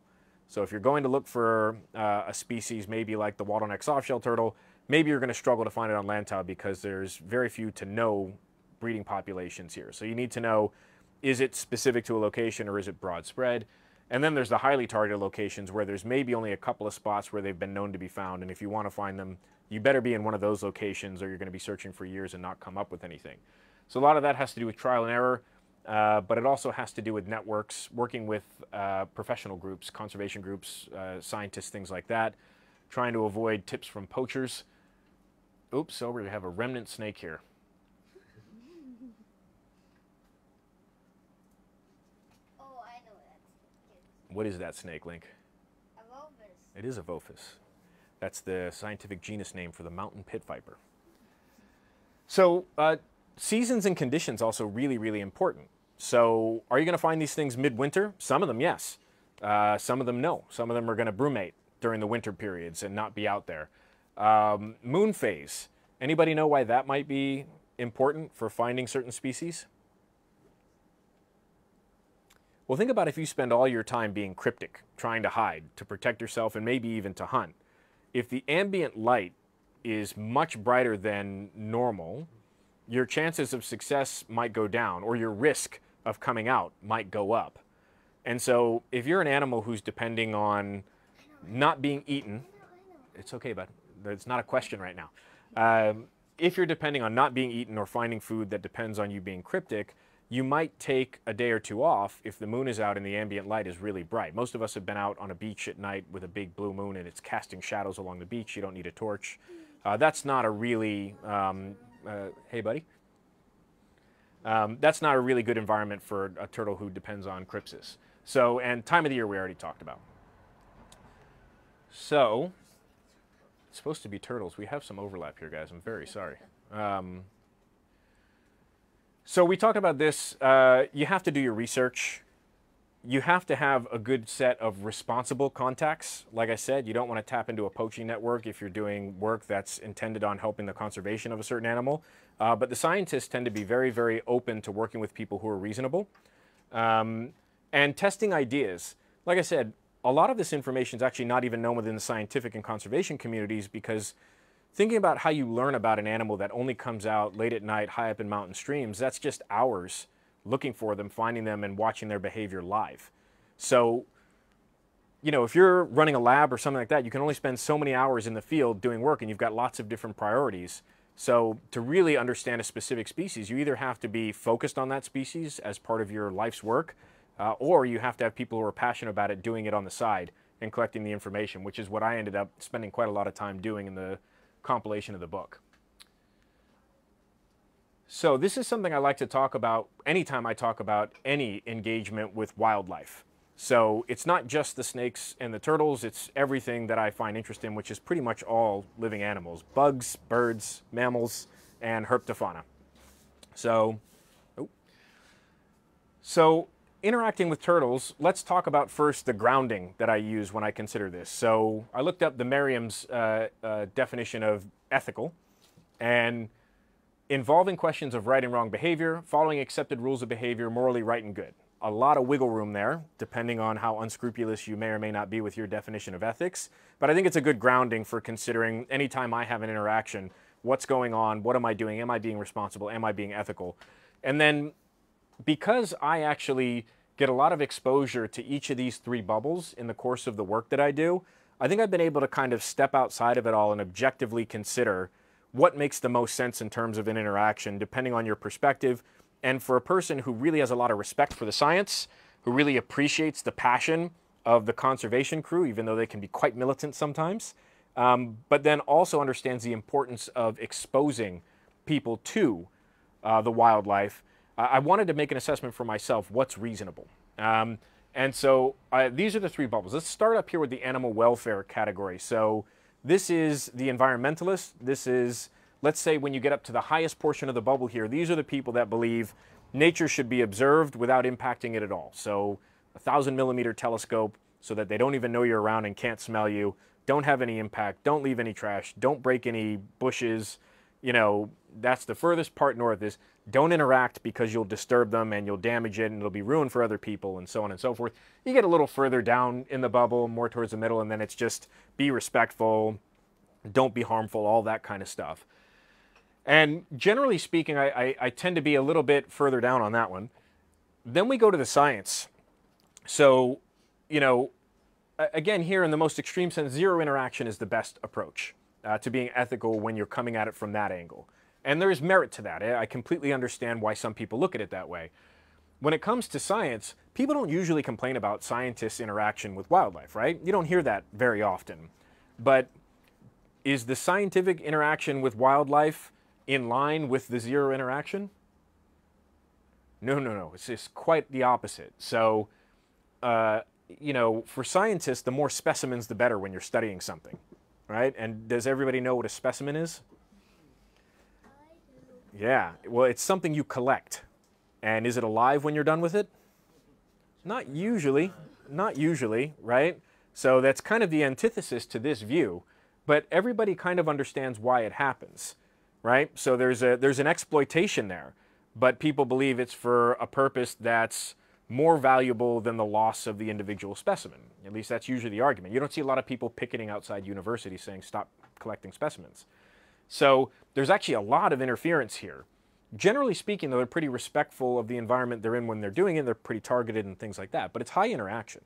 So if you're going to look for uh, a species maybe like the Wattle-neck softshell turtle, maybe you're going to struggle to find it on Lantau because there's very few to no breeding populations here. So you need to know, is it specific to a location or is it broad spread? And then there's the highly targeted locations where there's maybe only a couple of spots where they've been known to be found. And if you want to find them, you better be in one of those locations or you're going to be searching for years and not come up with anything. So a lot of that has to do with trial and error. Uh, but it also has to do with networks, working with uh, professional groups, conservation groups, uh, scientists, things like that, trying to avoid tips from poachers. Oops, so we have a remnant snake here. Oh, I know that. What is that snake, Link? It is Ovophis. That's the scientific genus name for the mountain pit viper. So, uh, seasons and conditions also really, really important. So, are you going to find these things midwinter? Some of them, yes. Uh, some of them, no. Some of them are going to brumate during the winter periods and not be out there. Um, moon phase. Anybody know why that might be important for finding certain species? Well, think about if you spend all your time being cryptic, trying to hide, to protect yourself, and maybe even to hunt. If the ambient light is much brighter than normal, your chances of success might go down, or your risk of coming out might go up. And so, if you're an animal who's depending on not being eaten, it's okay, bud. It's not a question right now. Um, if you're depending on not being eaten or finding food that depends on you being cryptic, you might take a day or two off if the moon is out and the ambient light is really bright. Most of us have been out on a beach at night with a big blue moon and it's casting shadows along the beach. You don't need a torch. Uh, that's not a really, um, uh, hey, buddy. Um, that's not a really good environment for a turtle who depends on crypsis. So, and time of the year we already talked about. So, it's supposed to be turtles. We have some overlap here, guys. I'm very sorry. Um, so we talked about this. Uh, you have to do your research. You have to have a good set of responsible contacts. Like I said, you don't want to tap into a poaching network if you're doing work that's intended on helping the conservation of a certain animal. Uh, but the scientists tend to be very, very open to working with people who are reasonable um, and testing ideas. Like I said, a lot of this information is actually not even known within the scientific and conservation communities because thinking about how you learn about an animal that only comes out late at night, high up in mountain streams, that's just hours looking for them, finding them, and watching their behavior live. So, you know, if you're running a lab or something like that, you can only spend so many hours in the field doing work and you've got lots of different priorities. So, to really understand a specific species, you either have to be focused on that species as part of your life's work, uh, or you have to have people who are passionate about it doing it on the side and collecting the information, which is what I ended up spending quite a lot of time doing in the compilation of the book. So this is something I like to talk about anytime I talk about any engagement with wildlife. So it's not just the snakes and the turtles, it's everything that I find interesting, which is pretty much all living animals, bugs, birds, mammals, and herpetofauna. So, oh. so interacting with turtles, let's talk about first the grounding that I use when I consider this. So I looked up the Merriam's uh, uh, definition of ethical, and involving questions of right and wrong behavior, following accepted rules of behavior, morally right and good. a lot of wiggle room there, depending on how unscrupulous you may or may not be with your definition of ethics. But I think it's a good grounding for considering anytime I have an interaction, what's going on, what am I doing, am I being responsible, am I being ethical? And then because I actually get a lot of exposure to each of these three bubbles in the course of the work that I do, I think I've been able to kind of step outside of it all and objectively consider what makes the most sense in terms of an interaction, depending on your perspective. And for a person who really has a lot of respect for the science, who really appreciates the passion of the conservation crew, even though they can be quite militant sometimes, um, but then also understands the importance of exposing people to uh, the wildlife. I wanted to make an assessment for myself what's reasonable. Um, and so uh, these are the three bubbles. Let's start up here with the animal welfare category. So this is the environmentalist. This is, let's say, when you get up to the highest portion of the bubble here, these are the people that believe nature should be observed without impacting it at all. So a thousand millimeter telescope so that they don't even know you're around and can't smell you, don't have any impact, don't leave any trash, don't break any bushes. You know, that's the furthest part north is don't interact because you'll disturb them and you'll damage it and it'll be ruined for other people and so on and so forth. You get a little further down in the bubble, more towards the middle, and then it's just be respectful, don't be harmful, all that kind of stuff. And generally speaking, I, I, I tend to be a little bit further down on that one. Then we go to the science. So, you know, again, here in the most extreme sense, zero interaction is the best approach uh, to being ethical when you're coming at it from that angle. And there is merit to that. I completely understand why some people look at it that way. When it comes to science, people don't usually complain about scientists' interaction with wildlife, right? You don't hear that very often. But is the scientific interaction with wildlife in line with the zero interaction? No, no, no. It's quite the opposite. So, uh, you know, for scientists, the more specimens, the better when you're studying something, right? And does everybody know what a specimen is? Yeah. Well, it's something you collect. And is it alive when you're done with it? Not usually. Not usually, right? So that's kind of the antithesis to this view, but everybody kind of understands why it happens, right? So there's a there's an exploitation there, but people believe it's for a purpose that's more valuable than the loss of the individual specimen. At least that's usually the argument. You don't see a lot of people picketing outside universities saying stop collecting specimens. So there's actually a lot of interference here. Generally speaking, though, they're pretty respectful of the environment they're in when they're doing it. They're pretty targeted and things like that. But it's high interaction.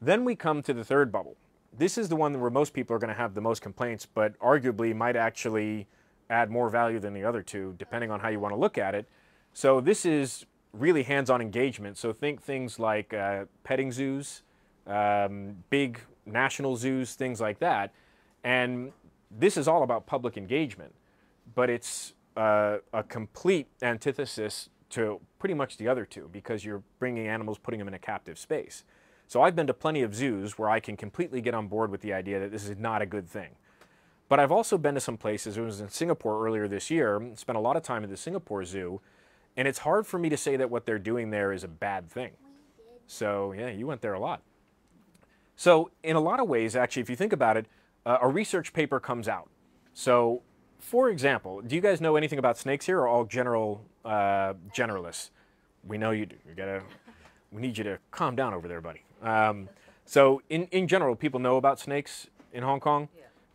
Then we come to the third bubble. This is the one where most people are going to have the most complaints, but arguably might actually add more value than the other two, depending on how you want to look at it. So this is really hands-on engagement. So think things like uh, petting zoos, um, big national zoos, things like that. And this is all about public engagement, but it's uh, a complete antithesis to pretty much the other two because you're bringing animals, putting them in a captive space. So I've been to plenty of zoos where I can completely get on board with the idea that this is not a good thing. But I've also been to some places. I was in Singapore earlier this year, spent a lot of time at the Singapore Zoo, and it's hard for me to say that what they're doing there is a bad thing. So, yeah, you went there a lot. So, in a lot of ways, actually, if you think about it, uh, a research paper comes out. So, for example, do you guys know anything about snakes here, or all general uh, generalists? We know you do. You gotta. We need you to calm down over there, buddy. Um, so, in in general, people know about snakes in Hong Kong.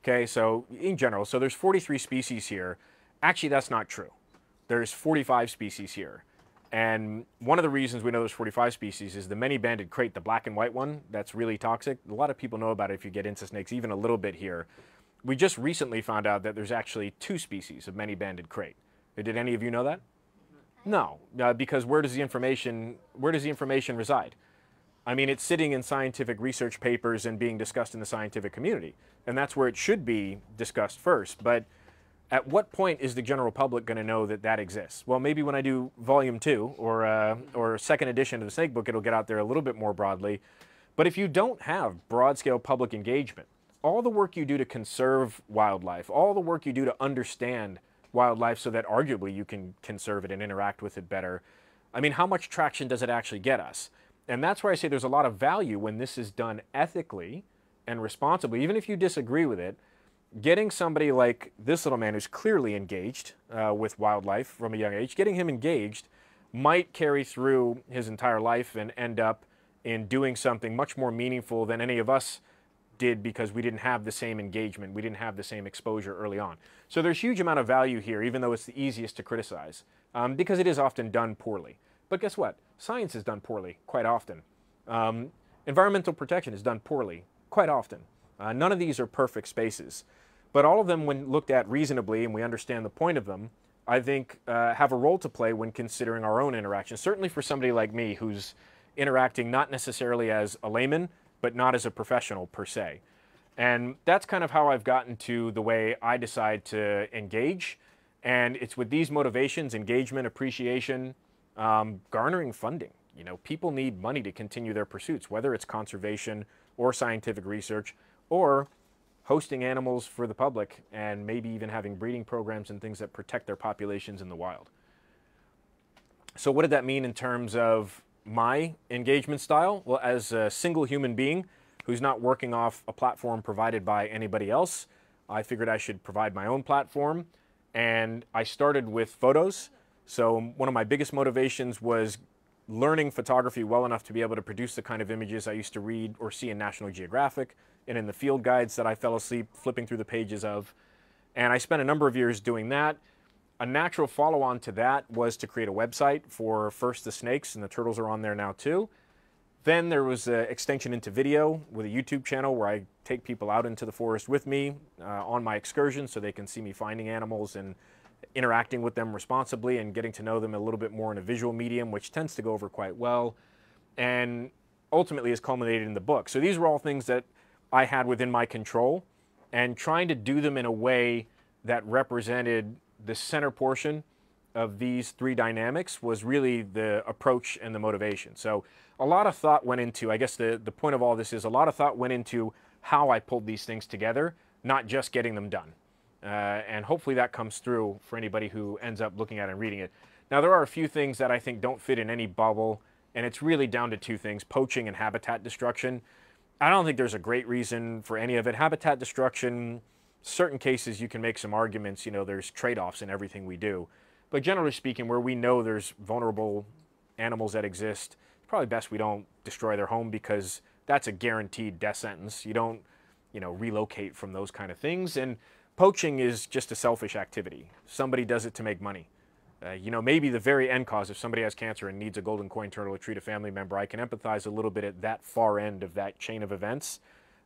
Okay, so in general, so there's 43 species here. Actually, that's not true. There's 45 species here. And one of the reasons we know there's 45 species is the many-banded krait, the black and white one, that's really toxic. A lot of people know about it if you get into snakes, even a little bit here. We just recently found out that there's actually two species of many-banded krait. Did any of you know that? No, uh, because where does the information where does the information reside? I mean, it's sitting in scientific research papers and being discussed in the scientific community, and that's where it should be discussed first. But at what point is the general public going to know that that exists? Well, maybe when I do volume two or uh, or second edition of the Snake Book, it'll get out there a little bit more broadly. But if you don't have broad scale public engagement, all the work you do to conserve wildlife, all the work you do to understand wildlife so that arguably you can conserve it and interact with it better, I mean, how much traction does it actually get us? And that's where I say there's a lot of value when this is done ethically and responsibly, even if you disagree with it. Getting somebody like this little man who's clearly engaged uh, with wildlife from a young age, getting him engaged might carry through his entire life and end up in doing something much more meaningful than any of us did because we didn't have the same engagement, we didn't have the same exposure early on. So there's huge amount of value here, even though it's the easiest to criticize, um, because it is often done poorly. But guess what? Science is done poorly quite often. Um, environmental protection is done poorly quite often. Uh, none of these are perfect spaces, but all of them, when looked at reasonably and we understand the point of them, I think uh, have a role to play when considering our own interactions. Certainly for somebody like me who's interacting not necessarily as a layman, but not as a professional per se. And that's kind of how I've gotten to the way I decide to engage. And it's with these motivations engagement, appreciation, um, garnering funding. You know, people need money to continue their pursuits, whether it's conservation or scientific research or hosting animals for the public and maybe even having breeding programs and things that protect their populations in the wild. So, what did that mean in terms of my engagement style? Well, as a single human being who's not working off a platform provided by anybody else, I figured I should provide my own platform. And I started with photos. So, one of my biggest motivations was learning photography well enough to be able to produce the kind of images I used to read or see in National Geographic and in the field guides that I fell asleep flipping through the pages of. And I spent a number of years doing that. A natural follow on to that was to create a website for first the snakes, and the turtles are on there now too. Then there was an extension into video with a YouTube channel where I take people out into the forest with me uh, on my excursions so they can see me finding animals and interacting with them responsibly and getting to know them a little bit more in a visual medium, which tends to go over quite well, and ultimately has culminated in the book. So these were all things that I had within my control, and trying to do them in a way that represented the center portion of these three dynamics was really the approach and the motivation. So a lot of thought went into, I guess the, the point of all this is a lot of thought went into how I pulled these things together, not just getting them done. Uh, and hopefully that comes through for anybody who ends up looking at and reading it. Now, there are a few things that I think don't fit in any bubble, and it's really down to two things poaching and habitat destruction. I don't think there's a great reason for any of it. Habitat destruction, certain cases you can make some arguments, you know, there's trade offs in everything we do. But generally speaking, where we know there's vulnerable animals that exist, it's probably best we don't destroy their home because that's a guaranteed death sentence. You don't, you know, relocate from those kind of things. And poaching is just a selfish activity. Somebody does it to make money. Uh, you know, maybe the very end cause, if somebody has cancer and needs a golden coin turtle to treat a family member, I can empathize a little bit at that far end of that chain of events.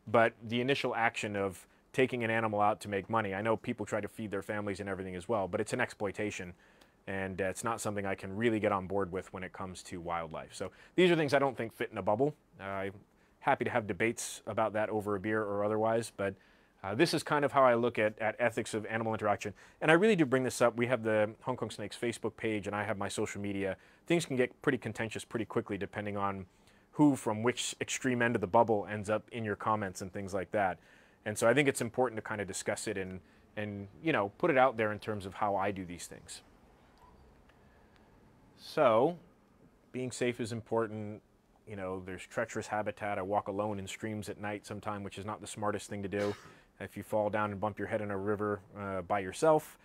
But the initial action of taking an animal out to make money, I know people try to feed their families and everything as well, but it's an exploitation. And uh, it's not something I can really get on board with when it comes to wildlife. So these are things I don't think fit in a bubble. Uh, I'm happy to have debates about that over a beer or otherwise, but uh, this is kind of how I look at, at ethics of animal interaction. And I really do bring this up. We have the Hong Kong Snakes Facebook page, and I have my social media. Things can get pretty contentious pretty quickly depending on who from which extreme end of the bubble ends up in your comments and things like that. And so I think it's important to kind of discuss it and, and you know, put it out there in terms of how I do these things. So, being safe is important. You know, there's treacherous habitat. I walk alone in streams at night sometime, which is not the smartest thing to do. If you fall down and bump your head in a river uh, by yourself,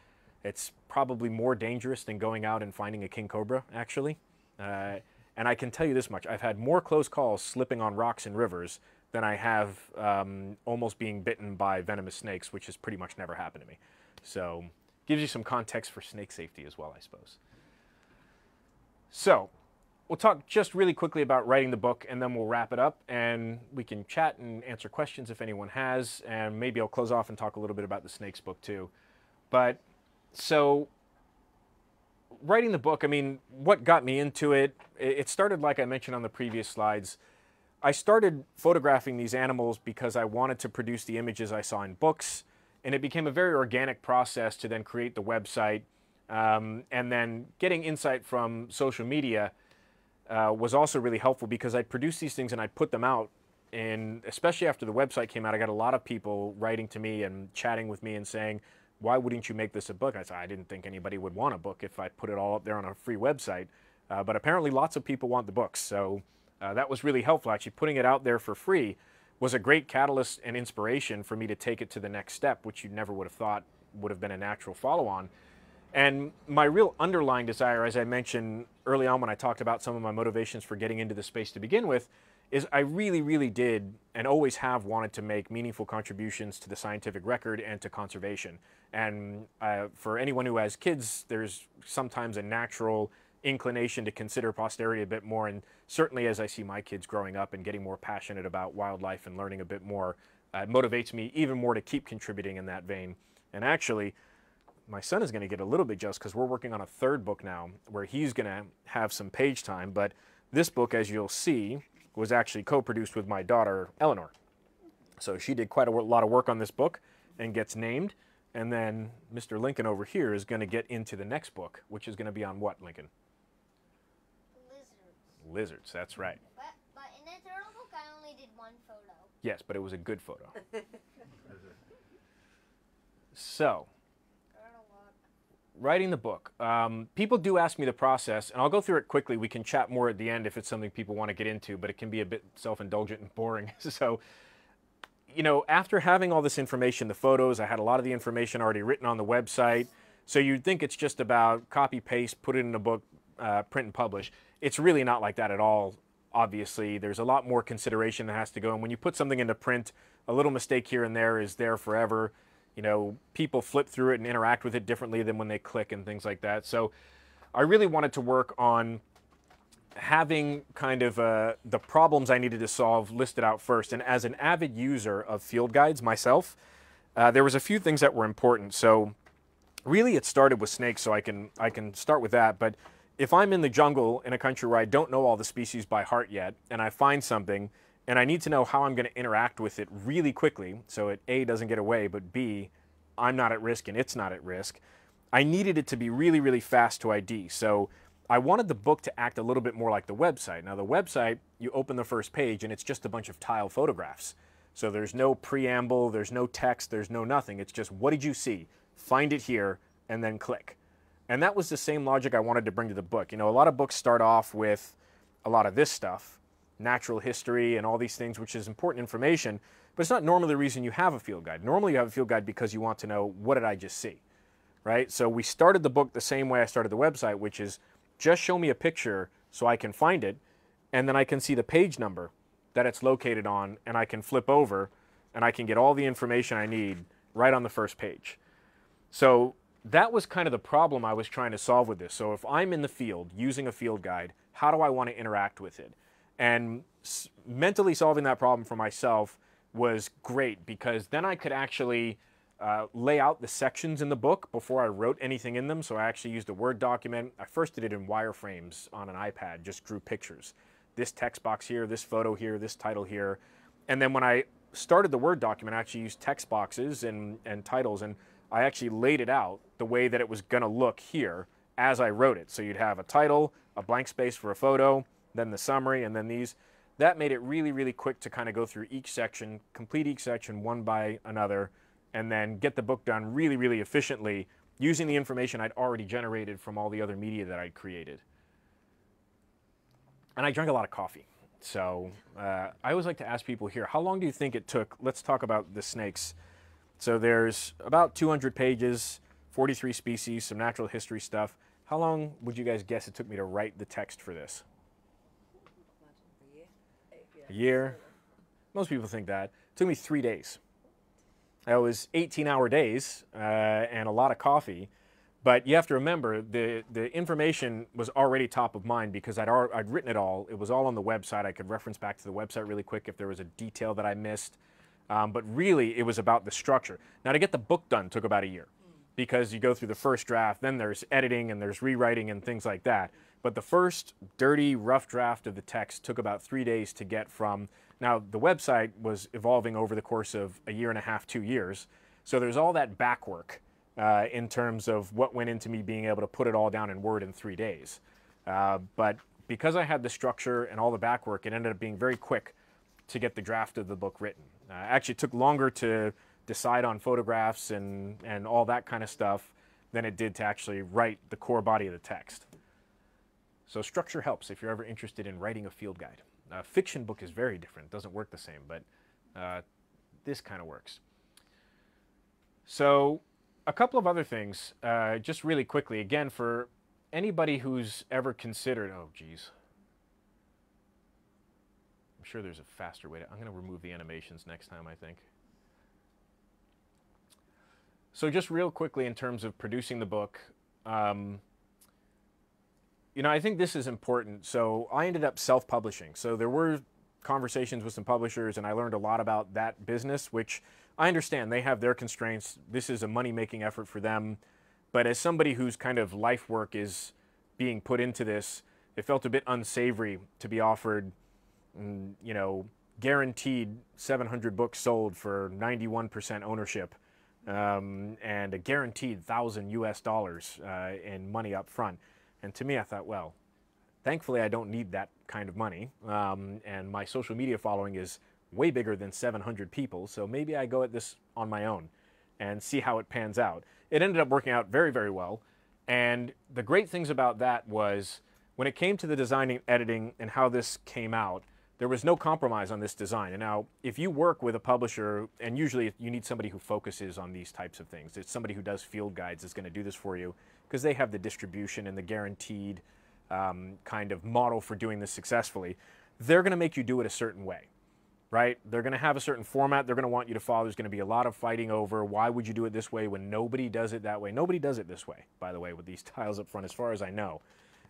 it's probably more dangerous than going out and finding a king cobra, actually. Uh, and I can tell you this much I've had more close calls slipping on rocks in rivers than I have um, almost being bitten by venomous snakes, which has pretty much never happened to me. So, gives you some context for snake safety as well, I suppose. So, we'll talk just really quickly about writing the book and then we'll wrap it up and we can chat and answer questions if anyone has and maybe I'll close off and talk a little bit about the snakes book too. But so writing the book, I mean, what got me into it? It started like I mentioned on the previous slides. I started photographing these animals because I wanted to produce the images I saw in books, and it became a very organic process to then create the website um, and then getting insight from social media uh, was also really helpful because I'd produce these things and I'd put them out. And especially after the website came out, I got a lot of people writing to me and chatting with me and saying, why wouldn't you make this a book? I said, I didn't think anybody would want a book if I put it all up there on a free website. Uh, but apparently, lots of people want the books. So uh, that was really helpful. Actually, putting it out there for free was a great catalyst and inspiration for me to take it to the next step, which you never would have thought would have been a natural follow on. And my real underlying desire, as I mentioned early on when I talked about some of my motivations for getting into the space to begin with, is I really, really did and always have wanted to make meaningful contributions to the scientific record and to conservation. And uh, for anyone who has kids, there's sometimes a natural inclination to consider posterity a bit more. And certainly as I see my kids growing up and getting more passionate about wildlife and learning a bit more, uh, it motivates me even more to keep contributing in that vein. And actually, my son is going to get a little bit jealous because we're working on a third book now where he's going to have some page time. But this book, as you'll see, was actually co-produced with my daughter Eleanor. So she did quite a lot of work on this book and gets named. And then Mr. Lincoln over here is going to get into the next book, which is going to be on what, Lincoln? Lizards. Lizards, that's right. But, but in the turtle book, I only did one photo. Yes, but it was a good photo. *laughs* so, Turtle book. Writing the book. Um, people do ask me the process, and I'll go through it quickly. We can chat more at the end if it's something people want to get into, but it can be a bit self indulgent and boring. *laughs* so, you know, after having all this information, the photos, I had a lot of the information already written on the website. So you'd think it's just about copy, paste, put it in a book, uh, print, and publish. It's really not like that at all. Obviously, there's a lot more consideration that has to go. And when you put something into print, a little mistake here and there is there forever. You know, people flip through it and interact with it differently than when they click and things like that. So I really wanted to work on having kind of uh, the problems I needed to solve listed out first. And as an avid user of field guides myself, uh, there was a few things that were important. So really, it started with snakes, so I can I can start with that. But if I'm in the jungle in a country where I don't know all the species by heart yet, and I find something, and I need to know how I'm going to interact with it really quickly, so it A doesn't get away, but B, I'm not at risk and it's not at risk. I needed it to be really, really fast to ID. So I wanted the book to act a little bit more like the website. Now, the website, you open the first page and it's just a bunch of tile photographs. So there's no preamble, there's no text, there's no nothing. It's just what did you see? Find it here and then click. And that was the same logic I wanted to bring to the book. You know, a lot of books start off with a lot of this stuff, natural history and all these things, which is important information, but it's not normally the reason you have a field guide. Normally you have a field guide because you want to know what did I just see, right? So we started the book the same way I started the website, which is just show me a picture so I can find it, and then I can see the page number that it's located on, and I can flip over, and I can get all the information I need right on the first page. So that was kind of the problem I was trying to solve with this. So if I'm in the field using a field guide, how do I want to interact with it? And mentally solving that problem for myself was great because then I could actually uh, lay out the sections in the book before I wrote anything in them. So I actually used a Word document. I first did it in wireframes on an iPad, just drew pictures. This text box here, this photo here, this title here. And then when I started the Word document, I actually used text boxes and, and titles, and I actually laid it out the way that it was going to look here as I wrote it. So you'd have a title, a blank space for a photo, then the summary, and then these. That made it really, really quick to kind of go through each section, complete each section one by another, and then get the book done really, really efficiently using the information I'd already generated from all the other media that I'd created. And I drank a lot of coffee. So uh, I always like to ask people here, how long do you think it took? Let's talk about the snakes. So there's about 200 pages, 43 species, some natural history stuff. How long would you guys guess it took me to write the text for this? A year? Most people think that. It took me three days. That was 18 hour days uh, and a lot of coffee. But you have to remember the, the information was already top of mind because I'd, I'd written it all. It was all on the website. I could reference back to the website really quick if there was a detail that I missed. Um, but really, it was about the structure. Now, to get the book done took about a year because you go through the first draft, then there's editing and there's rewriting and things like that. But the first dirty, rough draft of the text took about three days to get from. Now, the website was evolving over the course of a year and a half, two years. So there's all that back work uh, in terms of what went into me being able to put it all down in Word in three days. Uh, but because I had the structure and all the back work, it ended up being very quick to get the draft of the book written. Uh, actually, it took longer to decide on photographs and, and all that kind of stuff than it did to actually write the core body of the text. So structure helps if you're ever interested in writing a field guide. A fiction book is very different; doesn't work the same, but uh, this kind of works. So a couple of other things, uh, just really quickly. Again, for anybody who's ever considered, oh, geez. I'm sure there's a faster way to. I'm going to remove the animations next time, I think. So, just real quickly, in terms of producing the book, um, you know, I think this is important. So, I ended up self publishing. So, there were conversations with some publishers, and I learned a lot about that business, which I understand they have their constraints. This is a money making effort for them. But as somebody whose kind of life work is being put into this, it felt a bit unsavory to be offered, mm, you know, guaranteed 700 books sold for 91% ownership um, and a guaranteed thousand US dollars uh, in money up front. And to me, I thought, well, thankfully, I don't need that kind of money. Um, and my social media following is way bigger than 700 people. So maybe I go at this on my own and see how it pans out. It ended up working out very, very well. And the great things about that was when it came to the designing, editing, and how this came out, there was no compromise on this design. And now, if you work with a publisher, and usually you need somebody who focuses on these types of things, it's somebody who does field guides is going to do this for you because they have the distribution and the guaranteed um, kind of model for doing this successfully. They're going to make you do it a certain way right? They're going to have a certain format they're going to want you to follow. There's going to be a lot of fighting over why would you do it this way when nobody does it that way. Nobody does it this way, by the way, with these *laughs* tiles up front, as far as I know.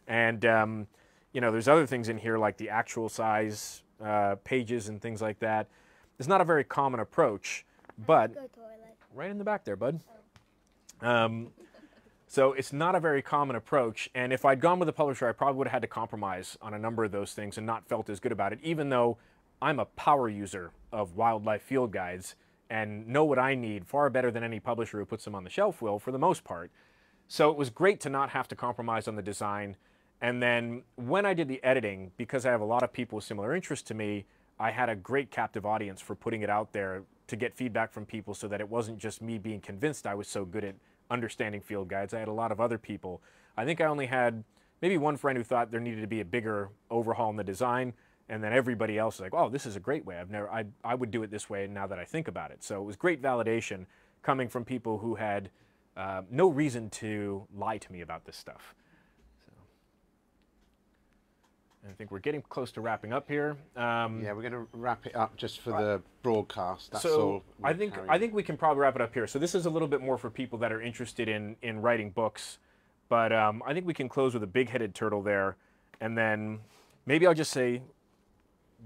And, um, you know, there's other things in here like the actual size uh, pages and things like that. It's not a very common approach, but toilet. right in the back there, bud. Um, so it's not a very common approach. And if I'd gone with a publisher, I probably would have had to compromise on a number of those things and not felt as good about it, even though I'm a power user of wildlife field guides and know what I need far better than any publisher who puts them on the shelf will for the most part. So it was great to not have to compromise on the design. And then when I did the editing, because I have a lot of people with similar interests to me, I had a great captive audience for putting it out there to get feedback from people so that it wasn't just me being convinced I was so good at understanding field guides. I had a lot of other people. I think I only had maybe one friend who thought there needed to be a bigger overhaul in the design and then everybody else is like, "Oh, this is a great way. I've never, I, I would do it this way." Now that I think about it, so it was great validation coming from people who had uh, no reason to lie to me about this stuff. So, I think we're getting close to wrapping up here. Um, Yeah, we're going to wrap it up just for the broadcast. That's so all. I think carry I think we can probably wrap it up here. So this is a little bit more for people that are interested in in writing books, but um, I think we can close with a big-headed turtle there, and then maybe I'll just say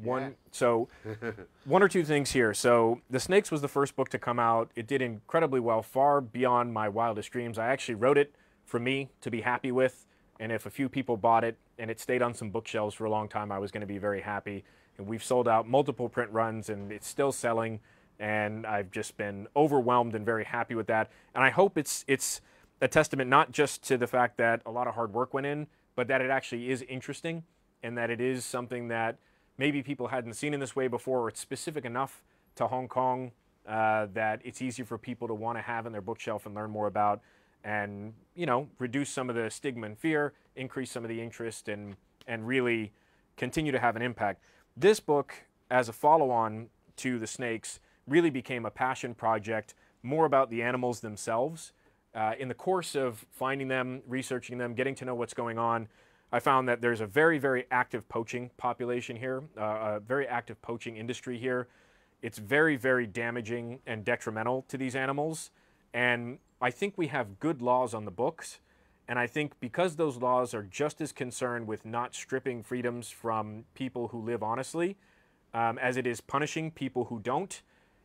one. Yeah. So *laughs* one or two things here. So the Snakes was the first book to come out. It did incredibly well, far beyond my wildest dreams. I actually wrote it for me to be happy with, and if a few people bought it and it stayed on some bookshelves for a long time, I was going to be very happy. And we've sold out multiple print runs, and it's still selling. And I've just been overwhelmed and very happy with that. And I hope it's it's a testament not just to the fact that a lot of hard work went in, but that it actually is interesting and that it is something that maybe people hadn't seen in this way before, or it's specific enough to Hong Kong uh, that it's easy for people to want to have in their bookshelf and learn more about, and you know, reduce some of the stigma and fear, increase some of the interest, and and really continue to have an impact. This book, as a follow-on to the snakes, really became a passion project, more about the animals themselves. Uh, in the course of finding them, researching them, getting to know what's going on, I found that there's a very, very active poaching population here, uh, a very active poaching industry here. It's very, very damaging and detrimental to these animals. And I think we have good laws on the books. And I think because those laws are just as concerned with not stripping freedoms from people who live honestly um, as it is punishing people who don't,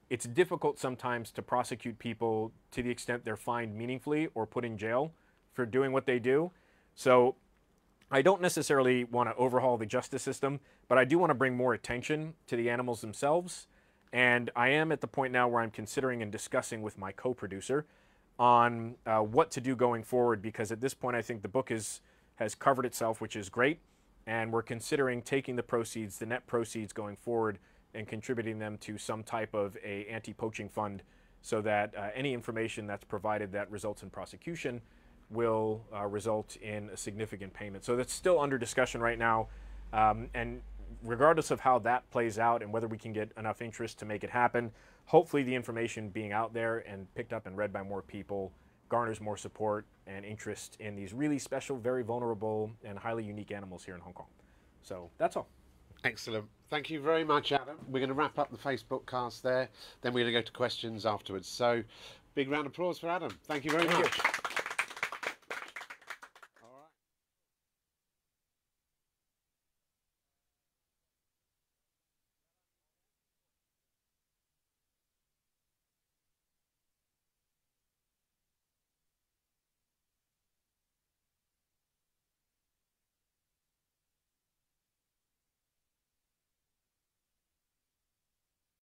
it's difficult sometimes to prosecute people to the extent they're fined meaningfully or put in jail for doing what they do. So I don't necessarily want to overhaul the justice system, but I do want to bring more attention to the animals themselves. And I am at the point now where I'm considering and discussing with my co producer on uh, what to do going forward because at this point I think the book is, has covered itself, which is great. And we're considering taking the proceeds, the net proceeds going forward, and contributing them to some type of a anti-poaching fund so that uh, any information that's provided that results in prosecution will uh, result in a significant payment. So that's still under discussion right now. Um, and regardless of how that plays out and whether we can get enough interest to make it happen, hopefully the information being out there and picked up and read by more people garners more support and interest in these really special, very vulnerable, and highly unique animals here in Hong Kong. So that's all. Excellent. Thank you very much, Adam. We're going to wrap up the Facebook cast there. Then we're going to go to questions afterwards. So, big round of applause for Adam. Thank you very Thank you. much.